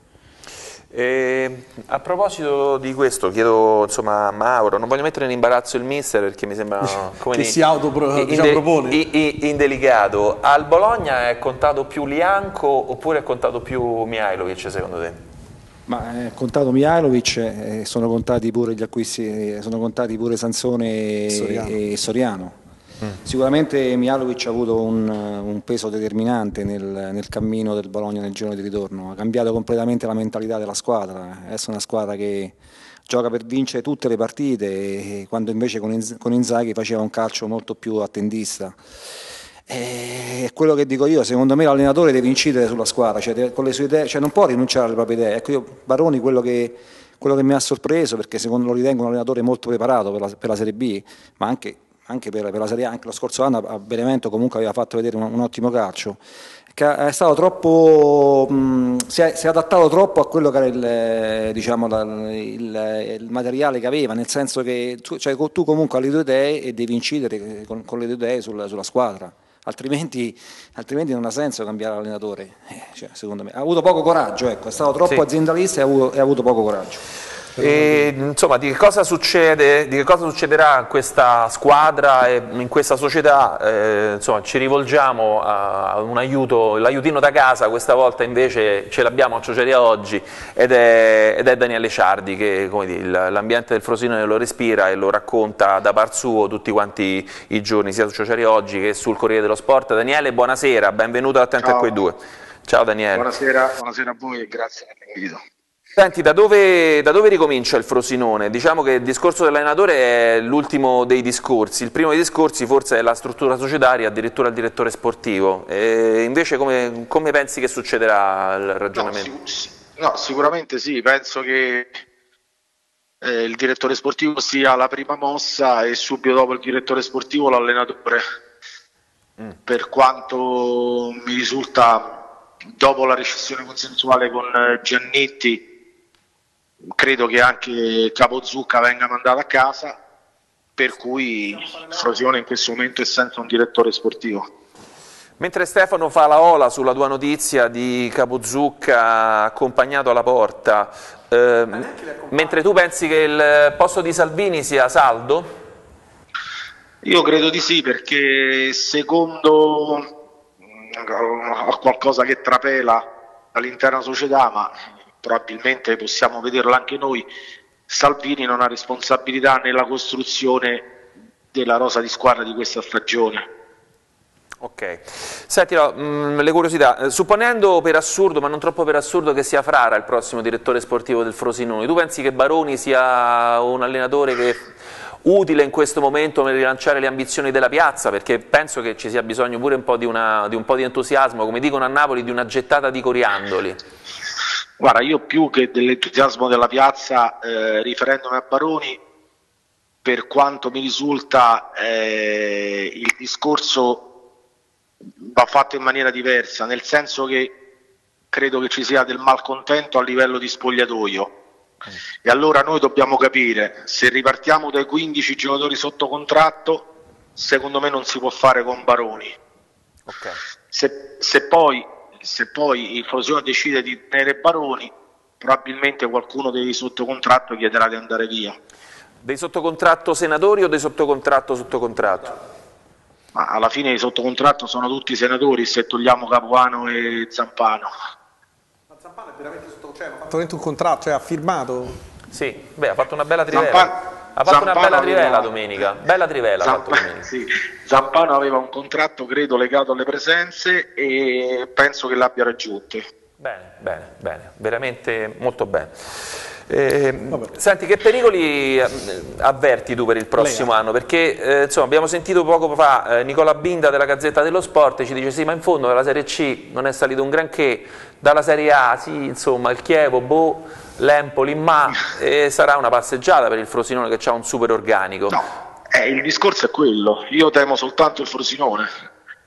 E a proposito di questo, chiedo insomma, a Mauro, non voglio mettere in imbarazzo il mister perché mi sembra come che si autopropone diciamo, indelicato. Al Bologna è contato più Lianco oppure è contato più Mihailovic secondo te? Ma è contato Mihailovic, eh, sono contati pure gli acquisti, sono contati pure Sansone Soriano. e Soriano Sicuramente Mialovic ha avuto un, un peso determinante nel, nel, cammino del Bologna nel giorno di ritorno, ha cambiato completamente la mentalità della squadra, adesso è una squadra che gioca per vincere tutte le partite, quando invece con, Inz con Inzaghi faceva un calcio molto più attendista. È quello che dico io, secondo me l'allenatore deve incidere sulla squadra, cioè, con le sue idee, cioè non può rinunciare alle proprie idee. Ecco io Baroni quello che, quello che mi ha sorpreso, perché secondo lo ritengo un allenatore molto preparato per la, per la Serie B, ma anche anche per, per la Serie A, anche lo scorso anno a Benevento comunque aveva fatto vedere un, un ottimo calcio, che è stato troppo, mh, si, è, si, è, adattato troppo a quello che era il, diciamo, la, il, il materiale che aveva, nel senso che tu, cioè, tu, comunque hai le tue idee e devi incidere con, con le tue idee sulla, sulla squadra. Altrimenti, altrimenti, non ha senso cambiare allenatore, eh, cioè, secondo me. Ha avuto poco coraggio, ecco. è stato troppo sì. aziendalista e ha avuto, e ha avuto poco coraggio. E, insomma, di che, cosa succede, di che cosa succederà in questa squadra e in questa società? Eh, insomma, ci rivolgiamo a un aiuto, l'aiutino da casa, questa volta invece ce l'abbiamo a Ciociaria oggi ed è, ed è Daniele Ciardi che l'ambiente del Frosinone lo respira e lo racconta da par suo tutti quanti i giorni, sia su Ciociaria oggi che sul Corriere dello Sport. Daniele, buonasera, benvenuto a Attento a quei due. Ciao Daniele. Buonasera, buonasera a voi e grazie per l'invito. Senti, da dove, da dove, ricomincia il Frosinone? Diciamo che il discorso dell'allenatore è l'ultimo dei discorsi, il primo dei discorsi forse è la struttura societaria, addirittura il direttore sportivo. E invece come, come, pensi che succederà il ragionamento? No, sic no sicuramente sì, penso che eh, il direttore sportivo sia la prima mossa e subito dopo il direttore sportivo l'allenatore. Mm. Per quanto mi risulta dopo la recessione consensuale con eh, Giannetti credo che anche Capozucca venga mandato a casa, per cui Frosinone in questo momento è senza un direttore sportivo. Mentre Stefano fa la ola sulla tua notizia di Capozucca accompagnato alla porta, eh, mentre tu pensi che il posto di Salvini sia saldo? Io credo di sì, perché secondo mm, qualcosa che trapela all'interno della società, ma probabilmente possiamo vederlo anche noi, Salvini non ha responsabilità nella costruzione della rosa di squadra di questa stagione. Ok, senti no, mh, mm, le curiosità, eh, supponendo per assurdo, ma non troppo per assurdo, che sia Frara il prossimo direttore sportivo del Frosinone, tu pensi che Baroni sia un allenatore che utile in questo momento per rilanciare le ambizioni della piazza, perché penso che ci sia bisogno pure un po' di, una, di, un po di entusiasmo, come dicono a Napoli, di una gettata di coriandoli. Guarda, io più che dell'entusiasmo della piazza, eh, riferendomi a Baroni, per quanto mi risulta eh, il discorso va fatto in maniera diversa, nel senso che credo che ci sia del malcontento a livello di spogliatoio. E allora noi dobbiamo capire, se ripartiamo dai 15 giocatori sotto contratto, secondo me non si può fare con Baroni. Okay. Se, se poi se poi il Frosinone decide di tenere Baroni, probabilmente qualcuno dei sottocontratto chiederà di andare via. Dei sottocontratto senatori o dei sottocontratto sottocontratto? Ma alla fine i sottocontratto sono tutti senatori se togliamo Capuano e Zampano. Ma Zampano è veramente sotto, cioè, ha fatto veramente un contratto, cioè ha firmato? Sì, beh, ha fatto una bella trivela. Zampano, ha fatto Zampano una bella trivela aveva... domenica, bella trivela Zampa... sì. Zampano aveva un contratto credo legato alle presenze e penso che l'abbia raggiunto. Bene, bene, bene, veramente molto bene. Eh, senti, che pericoli eh, avverti tu per il prossimo anno? Perché eh, insomma, abbiamo sentito poco fa eh, Nicola Binda della Gazzetta dello Sport ci dice sì, ma in fondo dalla Serie C non è salito un granché, dalla Serie A sì, insomma, il Chievo, boh, l'Empoli, ma eh, sarà una passeggiata per il Frosinone che ha un super organico. No, eh, il discorso è quello, io temo soltanto il Frosinone,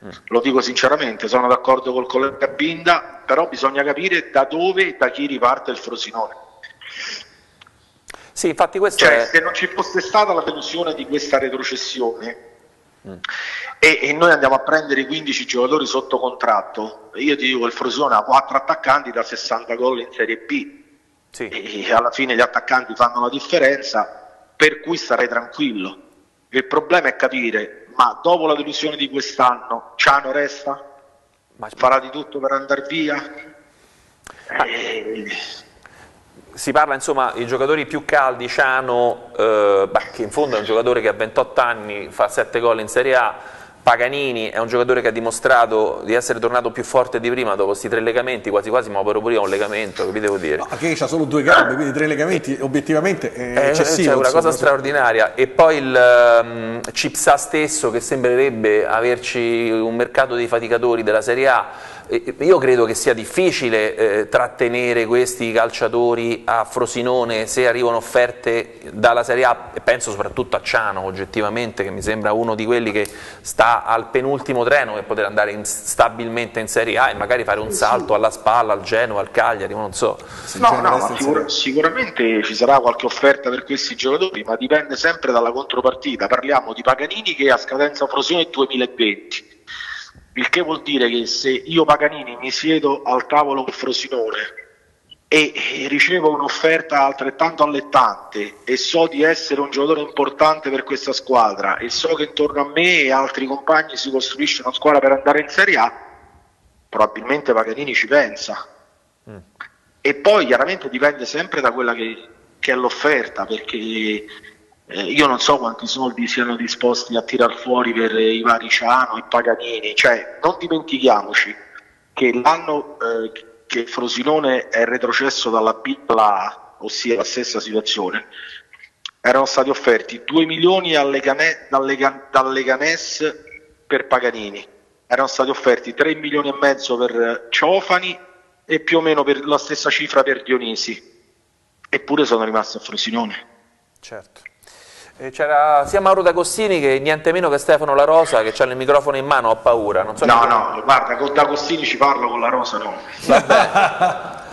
mm. lo dico sinceramente, sono d'accordo col collega Binda, però bisogna capire da dove e da chi riparte il Frosinone. Sì, infatti questo cioè, è... se non ci fosse stata la delusione di questa retrocessione mm. e, e, noi andiamo a prendere i 15 giocatori sotto contratto, io ti dico il Frosinone ha 4 attaccanti da 60 gol in Serie B sì. e alla fine gli attaccanti fanno la differenza, per cui starei tranquillo. Il problema è capire, ma dopo la delusione di quest'anno, Ciano resta? Ma... Farà di tutto per andare via? Ah. E... Si parla insomma i giocatori più caldi, Ciano, eh, che in fondo è un giocatore che a 28 anni fa 7 gol in Serie A, Paganini è un giocatore che ha dimostrato di essere tornato più forte di prima dopo questi tre legamenti, quasi quasi ma opero pure un legamento, che vi devo dire. No, che ha solo due gambe, quindi tre legamenti obiettivamente è eh, eccessivo. È una cosa straordinaria. E poi il um, Cipsa stesso che sembrerebbe averci un mercato dei faticatori della Serie A io credo che sia difficile eh, trattenere questi calciatori a Frosinone se arrivano offerte dalla Serie A e penso soprattutto a Ciano oggettivamente che mi sembra uno di quelli che sta al penultimo treno per poter andare in, stabilmente in Serie A e magari fare un salto alla spalla al Genoa, al Cagliari, non so. No, no, ma sicur sicuramente ci sarà qualche offerta per questi giocatori, ma dipende sempre dalla contropartita. Parliamo di Paganini che è a scadenza Frosinone 2020 il che vuol dire che se io Paganini mi siedo al tavolo con Frosinone e ricevo un'offerta altrettanto allettante e so di essere un giocatore importante per questa squadra e so che intorno a me e altri compagni si costruisce una squadra per andare in Serie A, probabilmente Paganini ci pensa. Mm. E poi chiaramente dipende sempre da quella che, che è l'offerta, perché eh, io non so quanti soldi siano disposti a tirar fuori per i vari Ciano e Paganini, cioè non dimentichiamoci che l'anno eh, che Frosinone è retrocesso dalla B alla A, ossia la stessa situazione, erano stati offerti 2 milioni dal Leganés per Paganini, erano stati offerti 3 milioni e mezzo per Ciofani e più o meno per la stessa cifra per Dionisi, eppure sono rimasti a Frosinone. Certo. C'era sia Mauro D'Agostini che niente meno che Stefano La Rosa che ha il microfono in mano, ho paura. So no, no, guarda, con D'Agostini ci parlo, con La Rosa no.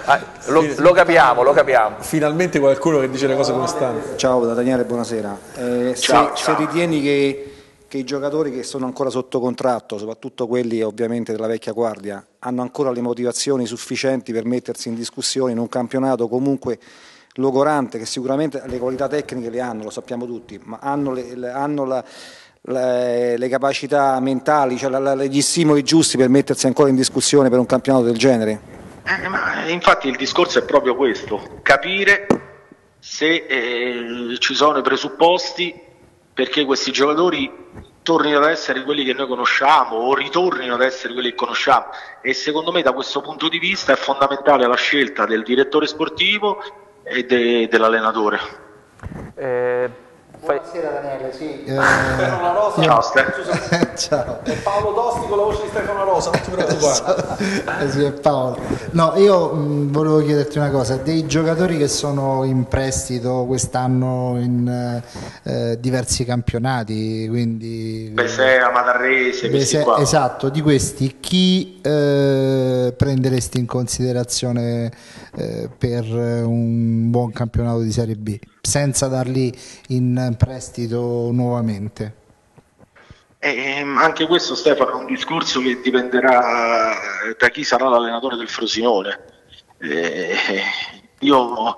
ah, lo, lo, capiamo, lo capiamo. Finalmente qualcuno che dice le cose come stanno. Ciao da Daniele, buonasera. Eh, ciao, se, ciao. se, ritieni che, che i giocatori che sono ancora sotto contratto, soprattutto quelli ovviamente della vecchia guardia, hanno ancora le motivazioni sufficienti per mettersi in discussione in un campionato comunque logorante che sicuramente le qualità tecniche le hanno, lo sappiamo tutti, ma hanno le, le, hanno la, le, le capacità mentali, cioè la, la, gli stimoli giusti per mettersi ancora in discussione per un campionato del genere? Eh, infatti il discorso è proprio questo, capire se eh, ci sono i presupposti perché questi giocatori tornino ad essere quelli che noi conosciamo o ritornino ad essere quelli che conosciamo e secondo me da questo punto di vista è fondamentale la scelta del direttore sportivo e de, dell'allenatore. Eh, Buonasera Daniele, sì. Eh, Stefano Rosa. Ciao Stefano. Ciao. È Paolo Dosti con la voce di Stefano Rosa, non ti preoccupare. eh sì, è Paolo. No, io mh, volevo chiederti una cosa, dei giocatori che sono in prestito quest'anno in eh, diversi campionati, quindi... Besea, Matarrese, Besea, Esatto, di questi chi eh, prenderesti in considerazione eh, per un buon campionato di Serie B? Senza darli in prestito nuovamente? Eh, anche questo Stefano è un discorso che dipenderà da chi sarà l'allenatore del Frosinone. Eh, io ho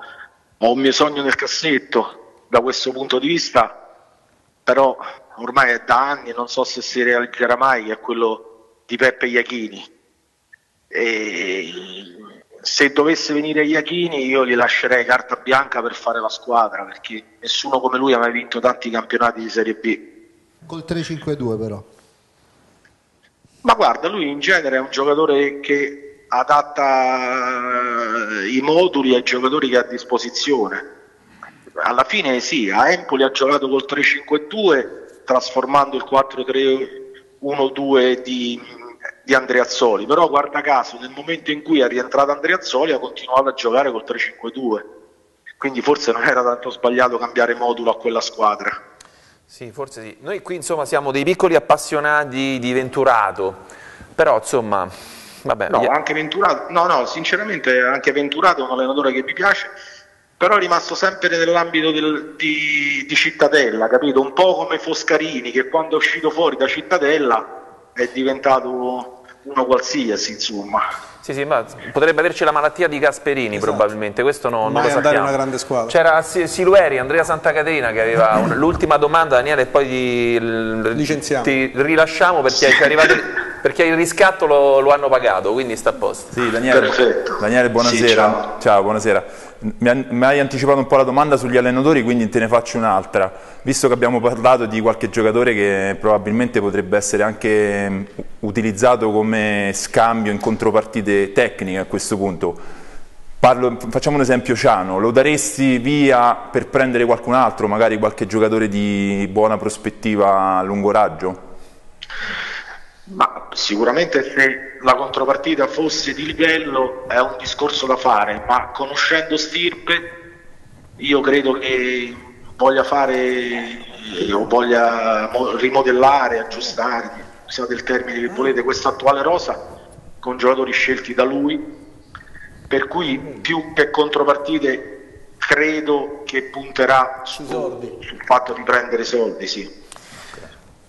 un mio sogno nel cassetto da questo punto di vista, però ormai è da anni non so se si realizzerà mai, è quello di Peppe Iachini. E se dovesse venire Iachini io gli lascerei carta bianca per fare la squadra perché nessuno come lui ha mai vinto tanti campionati di Serie B. Col 3-5-2 però. Ma guarda, lui in genere è un giocatore che adatta i moduli ai giocatori che ha a disposizione. Alla fine sì, a Empoli ha giocato col 3-5-2 trasformando il 4-3-1-2 di di Andreazzoli, però guarda caso nel momento in cui è rientrato Andreazzoli ha continuato a giocare col 3-5-2, quindi forse non era tanto sbagliato cambiare modulo a quella squadra. Sì, forse sì. Noi qui insomma siamo dei piccoli appassionati di Venturato, però insomma... Vabbè, no, anche Venturato, no, no, sinceramente anche Venturato è un allenatore che mi piace, però è rimasto sempre nell'ambito di, di Cittadella, capito? Un po' come Foscarini che quando è uscito fuori da Cittadella è diventato uno qualsiasi, insomma. Sì, sì, ma potrebbe averci la malattia di Gasperini esatto. probabilmente, questo no, non lo sappiamo. una grande squadra. C'era Silueri, Andrea Santacaterina che aveva l'ultima domanda, Daniele, e poi ti, ti rilasciamo perché, sì. Perché, il riscatto lo, lo, hanno pagato, quindi sta a posto. Sì, Daniele, Daniele buonasera. Sì, ciao. ciao, buonasera. Mi hai anticipato un po' la domanda sugli allenatori, quindi te ne faccio un'altra. Visto che abbiamo parlato di qualche giocatore che probabilmente potrebbe essere anche mm, utilizzato come scambio in contropartite tecniche a questo punto, Parlo, facciamo un esempio Ciano, lo daresti via per prendere qualcun altro, magari qualche giocatore di buona prospettiva a lungo raggio? Ma sicuramente se la contropartita fosse di livello è un discorso da fare, ma conoscendo Stirpe io credo che voglia fare o voglia rimodellare, aggiustare, sia del termine che volete, questa attuale rosa con giocatori scelti da lui, per cui più che contropartite credo che punterà su, sul fatto di prendere soldi, sì.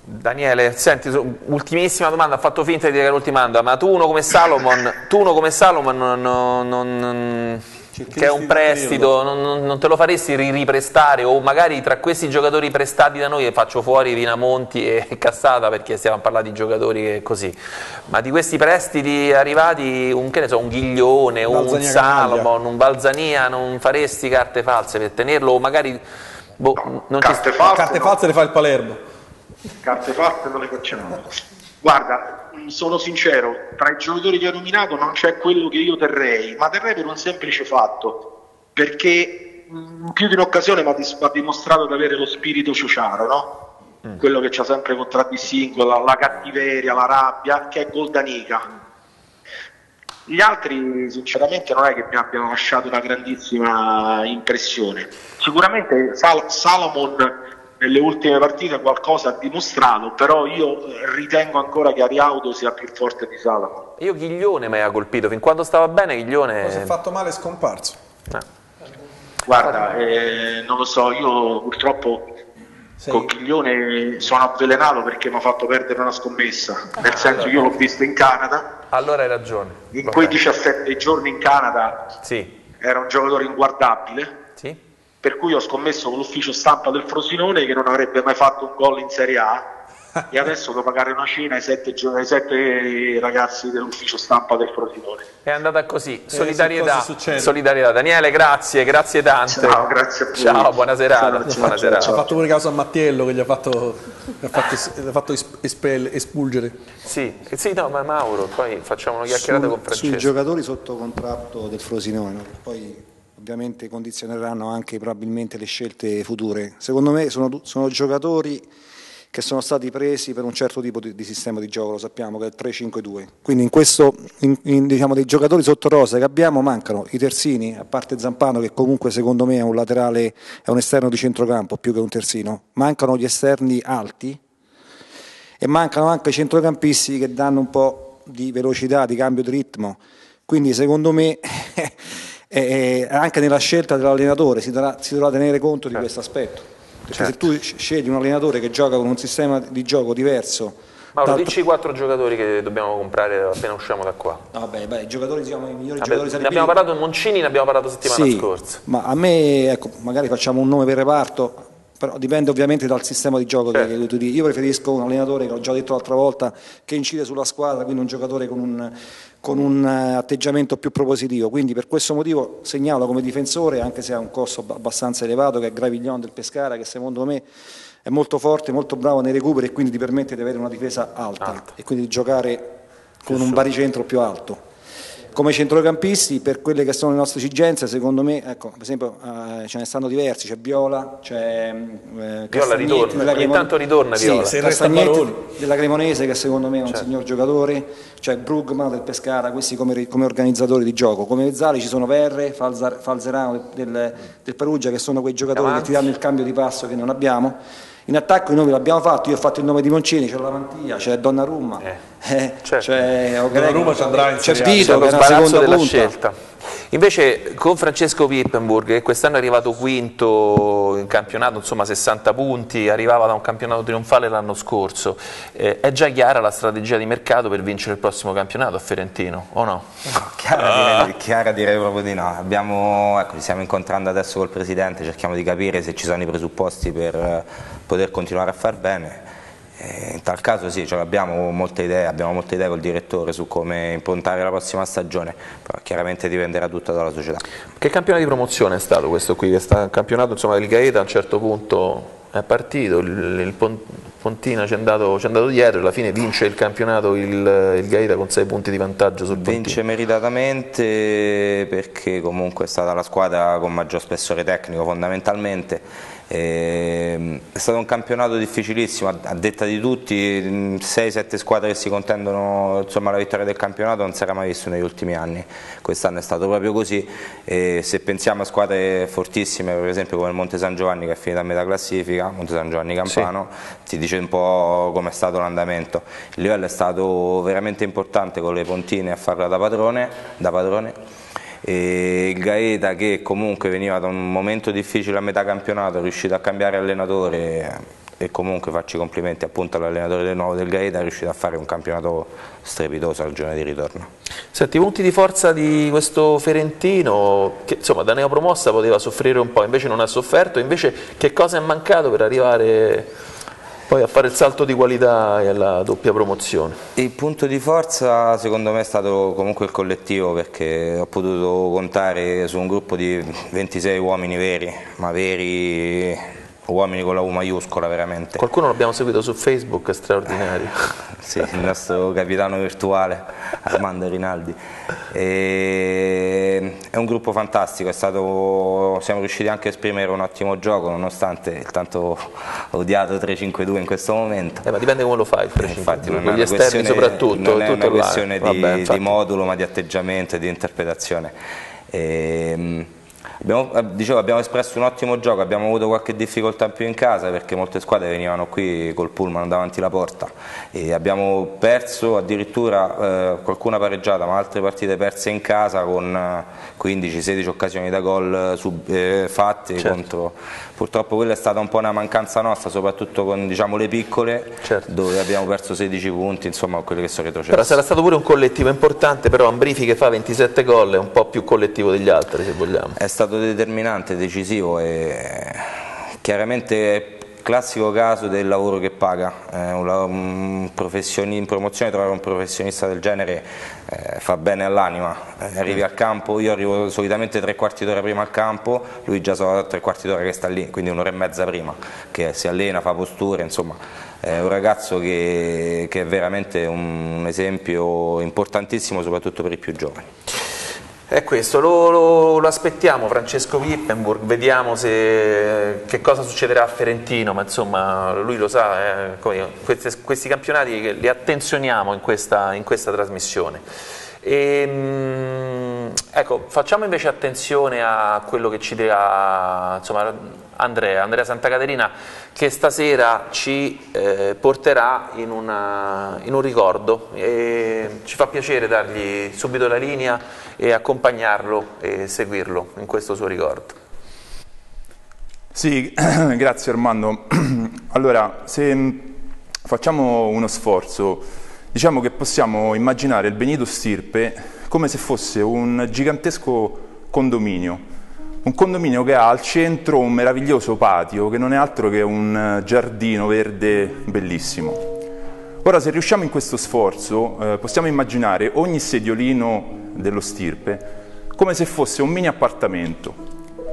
Daniele, senti, ultimissima domanda, ha fatto finta di dire l'ultima domanda, ma tu uno come Salomon, tu uno come Salomon non, non, non, che è un prestito, non, non, te lo faresti riprestare? O magari tra questi giocatori prestati da noi faccio fuori Vinamonti e Cassata perché stiamo a parlare di giocatori così, ma di questi prestiti arrivati un, so, un Ghiglione, un Salomon, un Balzania, non faresti carte false per tenerlo? O magari boh, no, non carte, ci... false, carte false le fa il Palermo. Carte false non le facciamo. Guarda, sono sincero, tra i giocatori che ho nominato non c'è quello che io terrei, ma terrei per un semplice fatto, perché in più di un'occasione mi ha dimostrato di avere lo spirito ciociaro, no? Mm. quello che ci ha sempre contraddistinto, la, la cattiveria, la rabbia, che è Goldanica. Gli altri sinceramente non è che mi abbiano lasciato una grandissima impressione. Sicuramente Sal- Salomon nelle ultime partite qualcosa ha dimostrato, però io ritengo ancora che Ariaudo sia più forte di Salamo. Io Ghiglione mi ha colpito, fin quando stava bene Ghiglione... si è fatto male è scomparso. Eh. Guarda, eh, non lo so, io purtroppo Sei... con Ghiglione sono avvelenato perché mi ha fatto perdere una scommessa, nel ah, senso allora. io l'ho visto in Canada. Allora hai ragione. In quei 17 giorni in Canada sì. era un giocatore inguardabile. Per cui ho scommesso con l'ufficio stampa del Frosinone che non avrebbe mai fatto un gol in Serie A e adesso devo pagare una cena ai sette, ai sette ragazzi dell'ufficio stampa del Frosinone. È andata così, eh, solidarietà, solidarietà. Daniele, grazie, grazie tante. Ciao, grazie a voi. Ciao, buona serata. Ciao, buona serata. Ci ha fatto pure caso a Mattiello che gli ha fatto, gli ha fatto, gli ha fatto espel, espulgere. Sì, sì, no, ma Mauro, poi facciamo una chiacchierata Su, con Francesco. Sui giocatori sotto contratto del Frosinone, poi ovviamente condizioneranno anche probabilmente le scelte future. Secondo me sono, sono giocatori che sono stati presi per un certo tipo di, di, sistema di gioco, lo sappiamo che è il 3-5-2. Quindi in questo, in, in, diciamo, dei giocatori sotto rosa che abbiamo mancano i terzini, a parte Zampano che comunque secondo me è un laterale, è un esterno di centrocampo più che un terzino, mancano gli esterni alti e mancano anche i centrocampisti che danno un po' di velocità, di cambio di ritmo. Quindi secondo me e anche nella scelta dell'allenatore si dovrà, si dovrà tenere conto di certo. questo aspetto. Perché certo. se tu scegli un allenatore che gioca con un sistema di gioco diverso Mauro, dici i quattro giocatori che dobbiamo comprare appena usciamo da qua. Vabbè, beh, i giocatori siamo i migliori Vabbè, giocatori Ne abbiamo parlato in Moncini, ne abbiamo parlato settimana sì, scorsa. Ma a me, ecco, magari facciamo un nome per reparto, però dipende ovviamente dal sistema di gioco certo. che dici. Io preferisco un allenatore, che ho già detto l'altra volta, che incide sulla squadra, quindi un giocatore con un, con un eh, atteggiamento più propositivo. Quindi per questo motivo segnalo come difensore, anche se ha un costo abbastanza elevato, che è Graviglion del Pescara, che secondo me è molto forte, molto bravo nei recuperi e quindi ti permette di avere una difesa alta, alta. e quindi di giocare con un baricentro più alto. Come centrocampisti, per quelle che sono le nostre esigenze, secondo me, ecco, per esempio, eh, ce ne stanno diversi, c'è Viola, c'è eh, Viola ritorna, ogni tanto ritorna Viola. Sì, Castagnetti della Cremonese, che secondo me è un certo. signor giocatore, c'è Brugman del Pescara, questi come, come, organizzatori di gioco. Come mezzali ci sono Verre, Falzar, Falzerano del, del, Perugia, che sono quei giocatori Avanti. che ti danno il cambio di passo che non abbiamo. In attacco i nomi l'abbiamo fatto, io ho fatto il nome di Moncini, c'è la Mantia, c'è Donnarumma, eh, eh, certo. c'è Donnarumma ci andrà in c'è Vito, che è una seconda della punta. scelta. Invece con Francesco Wippenburg, che quest'anno è arrivato quinto in campionato, insomma 60 punti, arrivava da un campionato trionfale l'anno scorso, eh, è già chiara la strategia di mercato per vincere il prossimo campionato a Ferentino, o no? chiara, direi, chiara direi proprio di no. Abbiamo, ecco, ci stiamo incontrando adesso col Presidente, cerchiamo di capire se ci sono i presupposti per poter continuare a far bene. E in tal caso sì, cioè abbiamo molte idee, abbiamo molte idee col direttore su come improntare la prossima stagione, però chiaramente dipenderà tutto dalla società. Che campionato di promozione è stato questo qui? Questo campionato insomma, del Gaeta a un certo punto è partito, il, il Pontina ci è, andato, ci è, andato, dietro, alla fine vince il campionato il, il Gaeta con 6 punti di vantaggio sul Pontina. Vince meritatamente perché comunque è stata la squadra con maggior spessore tecnico fondamentalmente è stato un campionato difficilissimo, a detta di tutti, 6-7 squadre che si contendono insomma, la vittoria del campionato non si era mai visto negli ultimi anni, quest'anno è stato proprio così. E se pensiamo a squadre fortissime, per esempio come il Monte San Giovanni che è finita a metà classifica, Monte San Giovanni Campano, sì. ti dice un po' come è stato l'andamento, il livello è stato veramente importante con le pontine a farla da padrone, da padrone e il Gaeta che comunque veniva da un momento difficile a metà campionato è riuscito a cambiare allenatore e comunque faccio i complimenti appunto all'allenatore del nuovo del Gaeta è riuscito a fare un campionato strepitoso al giorno di ritorno. Senti, i punti di forza di questo Ferentino, che insomma da neopromossa poteva soffrire un po', invece non ha sofferto, invece che cosa è mancato per arrivare poi a fare il salto di qualità e alla doppia promozione? Il punto di forza secondo me è stato comunque il collettivo perché ho potuto contare su un gruppo di 26 uomini veri, ma veri uomini con la U maiuscola veramente. Qualcuno l'abbiamo seguito su Facebook, straordinario. sì, il nostro capitano virtuale Armando Rinaldi. E... È un gruppo fantastico, stato... siamo riusciti anche a esprimere un ottimo gioco nonostante il tanto odiato 3-5-2 in questo momento. Eh, ma dipende come lo fai il 3 Infatti non gli esterni questione, soprattutto. Non è una questione di, di, modulo ma di atteggiamento e di interpretazione. E, ehm, Abbiamo, eh, dicevo, abbiamo espresso un ottimo gioco, abbiamo avuto qualche difficoltà in più in casa perché molte squadre venivano qui col pullman davanti alla porta e abbiamo perso addirittura eh, qualcuna pareggiata ma altre partite perse in casa con eh, 15-16 occasioni da gol eh, fatte certo. contro Purtroppo quella è stata un po' una mancanza nostra, soprattutto con diciamo, le piccole, certo. dove abbiamo perso 16 punti, insomma, quelle che sono retrocesse. Però sarà stato pure un collettivo importante, però Ambrifi che fa 27 gol è un po' più collettivo degli altri, se vogliamo. È stato determinante, decisivo e chiaramente classico caso del lavoro che paga, eh, un, un in promozione trovare un professionista del genere eh, fa bene all'anima, eh, arrivi al campo, io arrivo solitamente tre quarti d'ora prima al campo, lui già sono tre quarti d'ora che sta lì, quindi un'ora e mezza prima, che si allena, fa posture, insomma è un ragazzo che, che è veramente un, un esempio importantissimo soprattutto per i più giovani. È questo, lo, lo, lo, aspettiamo Francesco Wippenburg, vediamo se, che cosa succederà a Ferentino, ma insomma lui lo sa, eh, questi, questi, campionati li attenzioniamo in questa, in questa trasmissione. E, ehm, ecco, facciamo invece attenzione a quello che ci dirà insomma, Andrea, Andrea Santa Caterina, che stasera ci eh, porterà in, una, in, un ricordo e ci fa piacere dargli subito la linea e accompagnarlo e seguirlo in questo suo ricordo. Sì, grazie Armando. Allora, se facciamo uno sforzo Diciamo che possiamo immaginare il Benito Stirpe come se fosse un gigantesco condominio, un condominio che ha al centro un meraviglioso patio che non è altro che un giardino verde bellissimo. Ora, se riusciamo in questo sforzo, eh, possiamo immaginare ogni sediolino dello stirpe come se fosse un mini appartamento.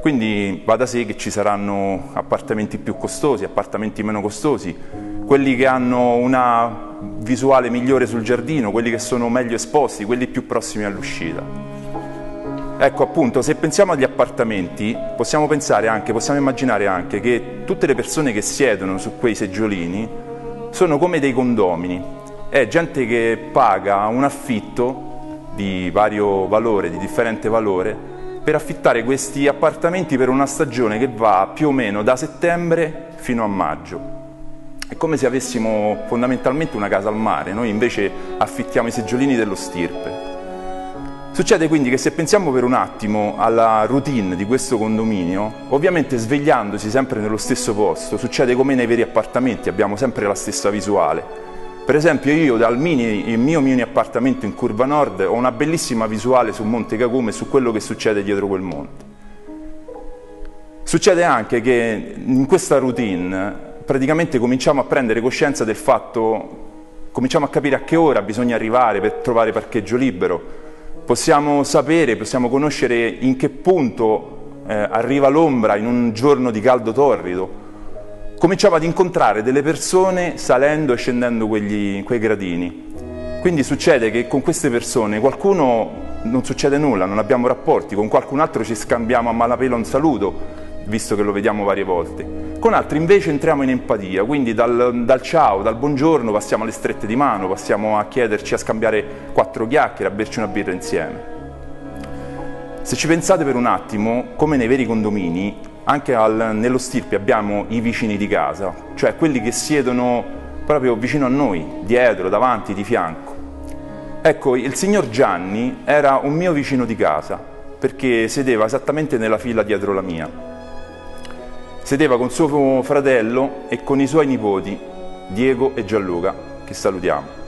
Quindi va da sé che ci saranno appartamenti più costosi, appartamenti meno costosi, quelli che hanno una visuale migliore sul giardino, quelli che sono meglio esposti, quelli più prossimi all'uscita. Ecco appunto, se pensiamo agli appartamenti, possiamo pensare anche, possiamo immaginare anche che tutte le persone che siedono su quei seggiolini sono come dei condomini, è gente che paga un affitto di vario valore, di differente valore, per affittare questi appartamenti per una stagione che va più o meno da settembre fino a maggio. È come se avessimo fondamentalmente una casa al mare, noi invece affittiamo i seggiolini dello stirpe. Succede quindi che se pensiamo per un attimo alla routine di questo condominio, ovviamente svegliandosi sempre nello stesso posto, succede come nei veri appartamenti, abbiamo sempre la stessa visuale. Per esempio io dal mini, il mio mini appartamento in Curva Nord ho una bellissima visuale su Monte Cacume e su quello che succede dietro quel monte. Succede anche che in questa routine praticamente cominciamo a prendere coscienza del fatto, cominciamo a capire a che ora bisogna arrivare per trovare parcheggio libero, possiamo sapere, possiamo conoscere in che punto eh, arriva l'ombra in un giorno di caldo torrido. Cominciamo ad incontrare delle persone salendo e scendendo quegli, quei gradini. Quindi succede che con queste persone qualcuno non succede nulla, non abbiamo rapporti, con qualcun altro ci scambiamo a malapelo un saluto, visto che lo vediamo varie volte. Con altri invece entriamo in empatia, quindi dal, dal, ciao, dal buongiorno passiamo alle strette di mano, passiamo a chiederci, a scambiare quattro chiacchiere, a berci una birra insieme. Se ci pensate per un attimo, come nei veri condomini, anche al, nello stirpe abbiamo i vicini di casa, cioè quelli che siedono proprio vicino a noi, dietro, davanti, di fianco. Ecco, il signor Gianni era un mio vicino di casa, perché sedeva esattamente nella fila dietro la mia sedeva con suo fratello e con i suoi nipoti, Diego e Gianluca, che salutiamo.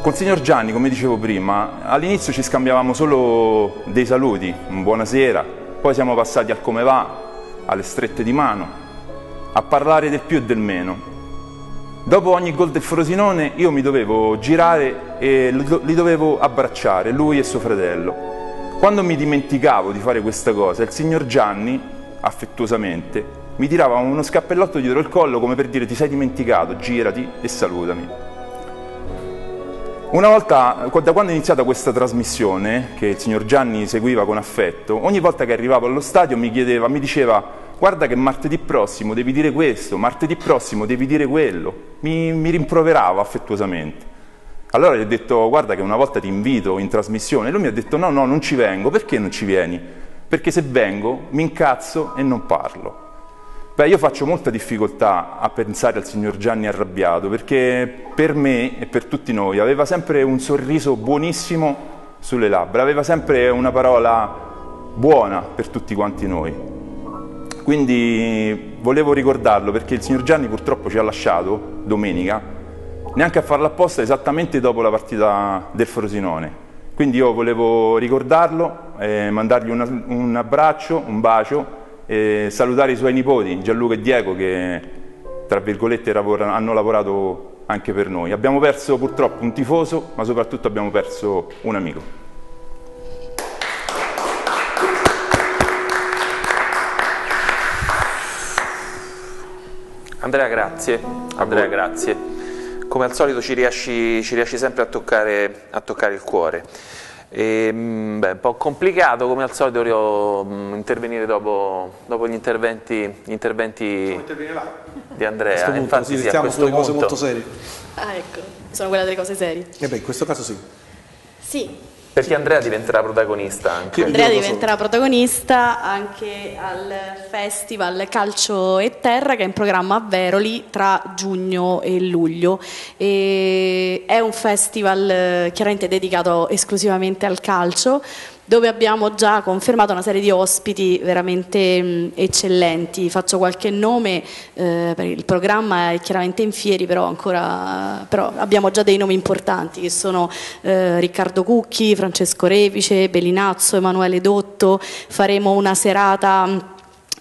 Col signor Gianni, come dicevo prima, all'inizio ci scambiavamo solo dei saluti, un buonasera, poi siamo passati al come va, alle strette di mano, a parlare del più e del meno. Dopo ogni gol del Frosinone io mi dovevo girare e li dovevo abbracciare, lui e suo fratello. Quando mi dimenticavo di fare questa cosa, il signor Gianni, affettuosamente, mi tirava uno scappellotto dietro il collo come per dire ti sei dimenticato, girati e salutami. Una volta, da quando è iniziata questa trasmissione, che il signor Gianni seguiva con affetto, ogni volta che arrivavo allo stadio mi chiedeva, mi diceva guarda che martedì prossimo devi dire questo, martedì prossimo devi dire quello, mi, mi rimproverava affettuosamente. Allora gli ho detto guarda che una volta ti invito in trasmissione, lui mi ha detto no, no, non ci vengo, perché non ci vieni? Perché se vengo mi incazzo e non parlo. Beh, io faccio molta difficoltà a pensare al signor Gianni arrabbiato perché per me e per tutti noi aveva sempre un sorriso buonissimo sulle labbra, aveva sempre una parola buona per tutti quanti noi. Quindi volevo ricordarlo perché il signor Gianni purtroppo ci ha lasciato domenica neanche a farlo apposta esattamente dopo la partita del Frosinone. Quindi io volevo ricordarlo, eh, mandargli una, un abbraccio, un bacio e salutare i suoi nipoti Gianluca e Diego che tra virgolette hanno lavorato anche per noi. Abbiamo perso purtroppo un tifoso, ma soprattutto abbiamo perso un amico. Andrea, grazie. Andrea, grazie come al solito ci riesci, ci riesci sempre a toccare, a toccare, il cuore. E, mm, beh, un po' complicato come al solito devo mm, intervenire dopo, dopo gli interventi, gli interventi di Andrea. Punto, Infatti, sì, sì, a questo punto... cose molto serie. Ah ecco, sono quelle delle cose serie. E eh beh, in questo caso sì. Sì, perché Andrea diventerà protagonista anche. Andrea diventerà protagonista anche al Festival Calcio e Terra che è in programma a Veroli tra giugno e luglio. E è un festival eh, chiaramente dedicato esclusivamente al calcio dove abbiamo già confermato una serie di ospiti veramente mh, eccellenti. Faccio qualche nome, eh, il programma è chiaramente in fieri, però, ancora, però abbiamo già dei nomi importanti che sono eh, Riccardo Cucchi, Francesco Repice, Bellinazzo, Emanuele Dotto. Faremo una serata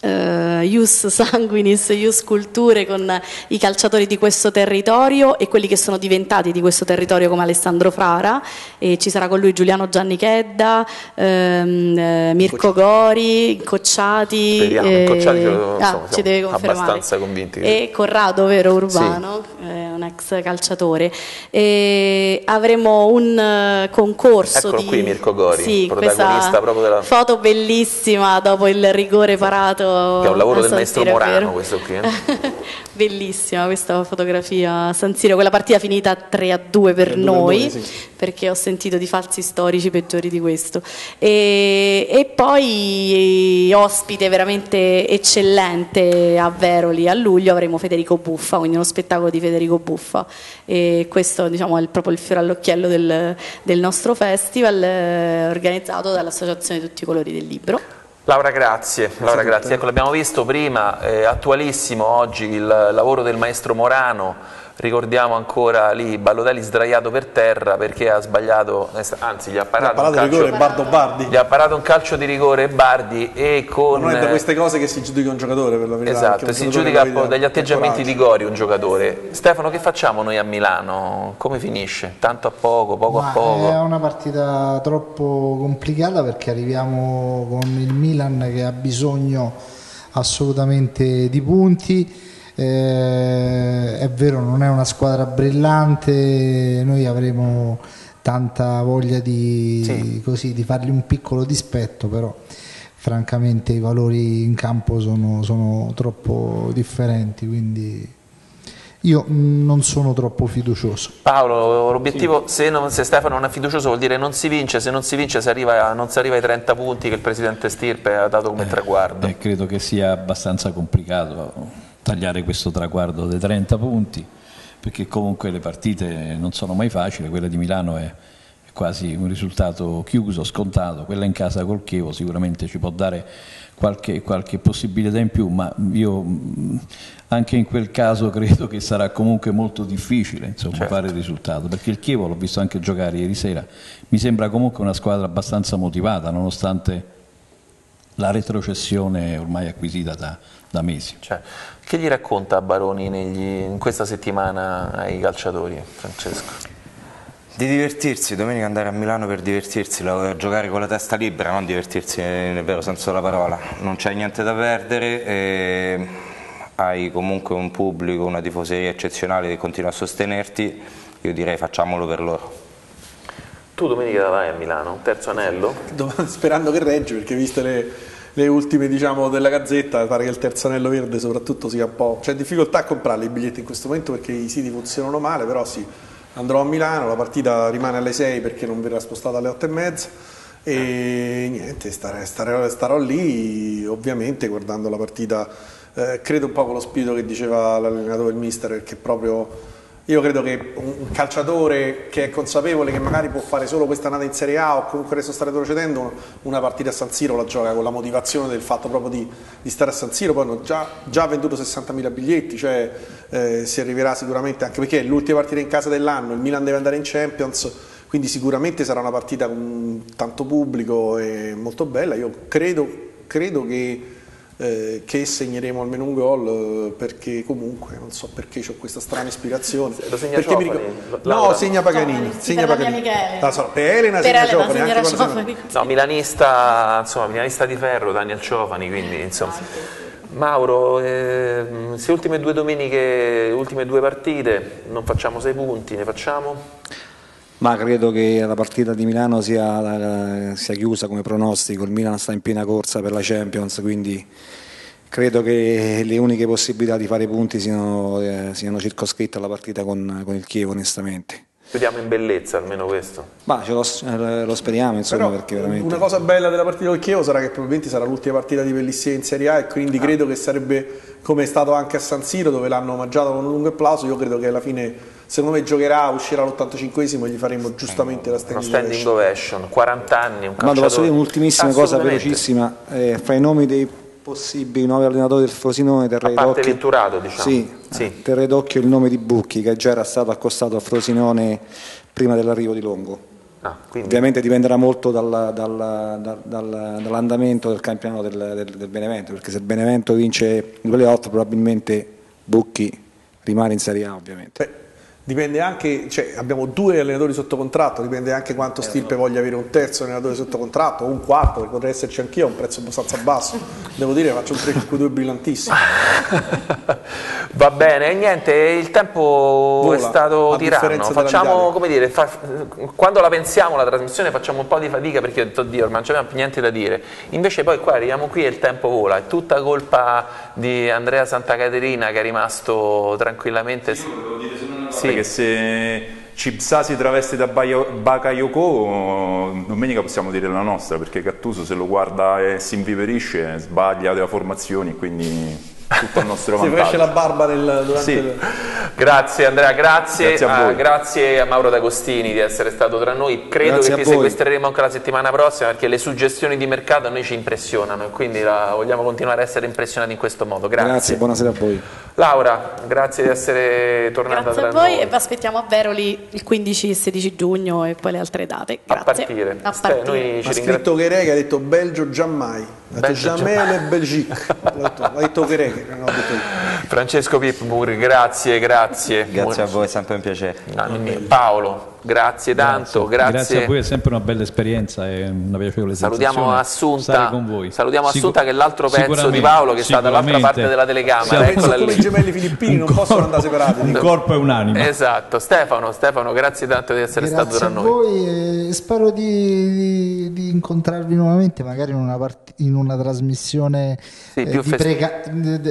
uh, Ius Sanguinis, Ius Culture con i calciatori di questo territorio e quelli che sono diventati di questo territorio come Alessandro Frara. E ci sarà con lui Giuliano Giannichedda, ehm, eh, Mirko Gori, Cocciati, Speriamo, eh, Cocciati lo, ah, ci deve confermare. abbastanza convinti. E Corrado Vero Urbano, sì. eh, un ex calciatore. E avremo un uh, concorso Eccolo di... qui Mirko Gori, sì, protagonista proprio della foto bellissima dopo il rigore parato che è un lavoro del maestro Morano questo qui. Eh. Bellissima questa fotografia a San Siro, quella partita finita 3 a 2 per noi, sì. perché ho sentito di falsi storici peggiori di questo. E, e poi ospite veramente eccellente a Veroli a luglio avremo Federico Buffa, quindi uno spettacolo di Federico Buffa. E questo diciamo, è proprio il fiore all'occhiello del, del nostro festival eh, organizzato dall'Associazione Tutti i Colori del Libro. Laura grazie, Laura, grazie. Ecco, l'abbiamo visto prima, eh, attualissimo oggi il lavoro del maestro Morano ricordiamo ancora lì Ballotelli sdraiato per terra perché ha sbagliato, anzi gli ha parato, ha parato un, calcio, Bardi. gli ha parato un calcio di rigore Bardi e con... non è da queste cose che si giudica un giocatore per la verità. Esatto, si giudica dagli atteggiamenti di Gori un giocatore. Stefano che facciamo noi a Milano? Come finisce? Tanto a poco, poco Ma a poco? È una partita troppo complicata perché arriviamo con il Milan che ha bisogno assolutamente di punti eh, è vero, non è una squadra brillante, noi avremo tanta voglia di, sì. così, di fargli un piccolo dispetto, però francamente i valori in campo sono, sono troppo differenti, quindi io non sono troppo fiducioso. Paolo, l'obiettivo, sì. se, non, se, Stefano non è fiducioso vuol dire non si vince, se non si vince si arriva, non si arriva ai 30 punti che il presidente Stirpe ha dato come eh, traguardo. Eh, credo che sia abbastanza complicato tagliare questo traguardo dei 30 punti, perché comunque le partite non sono mai facili, quella di Milano è, quasi un risultato chiuso, scontato, quella in casa col Chievo sicuramente ci può dare qualche, qualche possibilità in più, ma io anche in quel caso credo che sarà comunque molto difficile insomma, certo. fare il risultato, perché il Chievo l'ho visto anche giocare ieri sera, mi sembra comunque una squadra abbastanza motivata nonostante la retrocessione ormai acquisita da, da mesi. Cioè, che gli racconta Baroni negli, in questa settimana ai calciatori, Francesco? Di divertirsi, domenica andare a Milano per divertirsi, giocare con la testa libera, non divertirsi nel vero senso della parola. Non c'è niente da perdere, e hai comunque un pubblico, una tifoseria eccezionale che continua a sostenerti, io direi facciamolo per loro. Tu domenica vai a Milano, terzo anello? Sperando che reggi, perché viste le, le ultime diciamo, della Gazzetta, pare che il terzo anello verde soprattutto sia un po'... c'è difficoltà a comprare i biglietti in questo momento perché i siti funzionano male, però sì, andrò a Milano, la partita rimane alle 6 perché non verrà spostata alle 8 e mezza e niente, starò, starò, starò lì ovviamente guardando la partita, eh, credo un po' con lo spirito che diceva l'allenatore il mister, perché proprio io credo che un calciatore che è consapevole che magari può fare solo questa annata in Serie A o comunque adesso stare procedendo, una partita a San Siro la gioca con la motivazione del fatto proprio di, di stare a San Siro, poi hanno già, già venduto 60.000 biglietti, cioè eh, si arriverà sicuramente anche perché è l'ultima partita in casa dell'anno, il Milan deve andare in Champions, quindi sicuramente sarà una partita con tanto pubblico e molto bella, io credo, credo che eh, che segneremo almeno un gol eh, perché comunque non so perché ho questa strana ispirazione. Lo segna perché Ciofani, ricordo... no segna Paganini Ciofani, segna per Paganini. La so, per Elena per segna Elena, Ciofani anche Ciofani. no milanista insomma milanista di ferro Daniel Ciofani quindi insomma. Mauro, eh, se ultime due domeniche, ultime due partite, non facciamo sei punti, ne facciamo? Ma credo che la partita di Milano sia, sia, chiusa come pronostico, il Milan sta in piena corsa per la Champions, quindi credo che le uniche possibilità di fare punti siano, eh, siano circoscritte alla partita con, con il Chievo onestamente. Vediamo in bellezza almeno questo. Ma ce lo, eh, lo speriamo insomma Però, perché veramente... Una cosa bella della partita del Chievo sarà che probabilmente sarà l'ultima partita di Pellissier in Serie A e quindi ah. credo che sarebbe come è stato anche a San Siro dove l'hanno omaggiato con un lungo applauso, io credo che alla fine secondo me giocherà, uscirà all'85esimo e gli faremo giustamente la standing, standing ovation. 40 anni, un calciatore. Ma posso dire un'ultimissima cosa velocissima, eh, fra i nomi dei possibili nuovi allenatori del Frosinone terrei d'occhio Venturato diciamo sì, sì. Eh, terrei d'occhio il nome di Bucchi che già era stato accostato al Frosinone prima dell'arrivo di Longo ah, ovviamente dipenderà molto dal, dal, dal, dall'andamento del campionato del, del, del, Benevento perché se il Benevento vince il playoff probabilmente Bucchi rimane in Serie A ovviamente Beh Dipende anche, cioè abbiamo due allenatori sotto contratto, dipende anche quanto eh, Stilpe voglia avere un terzo allenatore sotto contratto o un quarto, che potrei esserci anch'io a un prezzo abbastanza basso. Devo dire faccio un 3-5-2 brillantissimo. Va bene, niente, il tempo Vola, è stato tiranno. Facciamo, come dire, fa, quando la pensiamo la trasmissione facciamo un po' di fatica perché ho detto, oddio, ormai non c'è più niente da dire. Invece poi qua arriviamo qui e il tempo vola, è tutta colpa di Andrea Santacaterina che è rimasto tranquillamente... Io sì. perché se Cipsa si traveste da Bakayoko domenica possiamo dire la nostra perché Cattuso se lo guarda e si inviverisce sbaglia le formazioni quindi tutto il nostro vantaggio. Si cresce la barba nel, durante sì. il... Grazie Andrea, grazie, grazie a, uh, grazie, a Mauro D'Agostini di essere stato tra noi. Credo grazie che ti sequestreremo anche la settimana prossima perché le suggestioni di mercato a noi ci impressionano e quindi la, vogliamo continuare a essere impressionati in questo modo. Grazie. Grazie, buonasera a voi. Laura, grazie di essere tornata grazie tra noi. Grazie a voi e vi aspettiamo a Veroli il 15 e 16 giugno e poi le altre date. Grazie. A partire. A partire. Noi ci ha scritto Cherè che ha detto Belgio giammai. Ha detto Jamel e Belgique. Ha detto Cherè che non ho detto io. Francesco Pipmur, grazie, grazie. Grazie a voi, è sempre un piacere. Paolo, grazie tanto. Grazie. grazie. a voi, è sempre una bella esperienza e una piacevole Salutiamo Assunta, con voi. Salutiamo Assunta che è l'altro pezzo di Paolo che sta dall'altra parte della telecamera. Penso come i gemelli filippini, non corpo, possono andare separati. Un corpo e un'anima. Esatto. Stefano, Stefano, grazie tanto di essere grazie stato tra noi. Grazie a voi e spero di, di, di incontrarvi nuovamente, magari in una, part- in una trasmissione sì, eh, prega-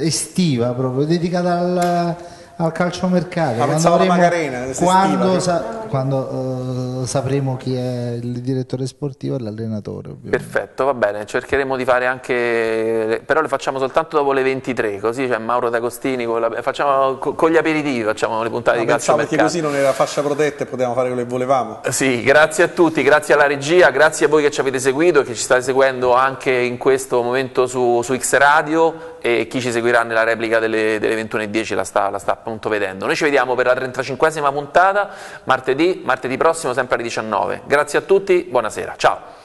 estiva proprio dedicata al, al calciomercato. Ma quando avremo, Macarena, quando sa- quando eh, sapremo chi è il direttore sportivo e l'allenatore. ovviamente. Perfetto, va bene, cercheremo di fare anche, però le facciamo soltanto dopo le 23, così c'è Mauro D'Agostini, con, la- facciamo co- con gli aperitivi, facciamo le puntate No, di calcio pensavo perché così non era fascia protetta e potevamo fare quello che volevamo. Sì, grazie a tutti, grazie alla regia, grazie a voi che ci avete seguito e che ci state seguendo anche in questo momento su, su X Radio e chi ci seguirà nella replica delle, delle 21.10 la sta, la sta appunto vedendo. Noi ci vediamo per la 35esima puntata, martedì, martedì prossimo sempre alle 19. Grazie a tutti, buonasera, ciao.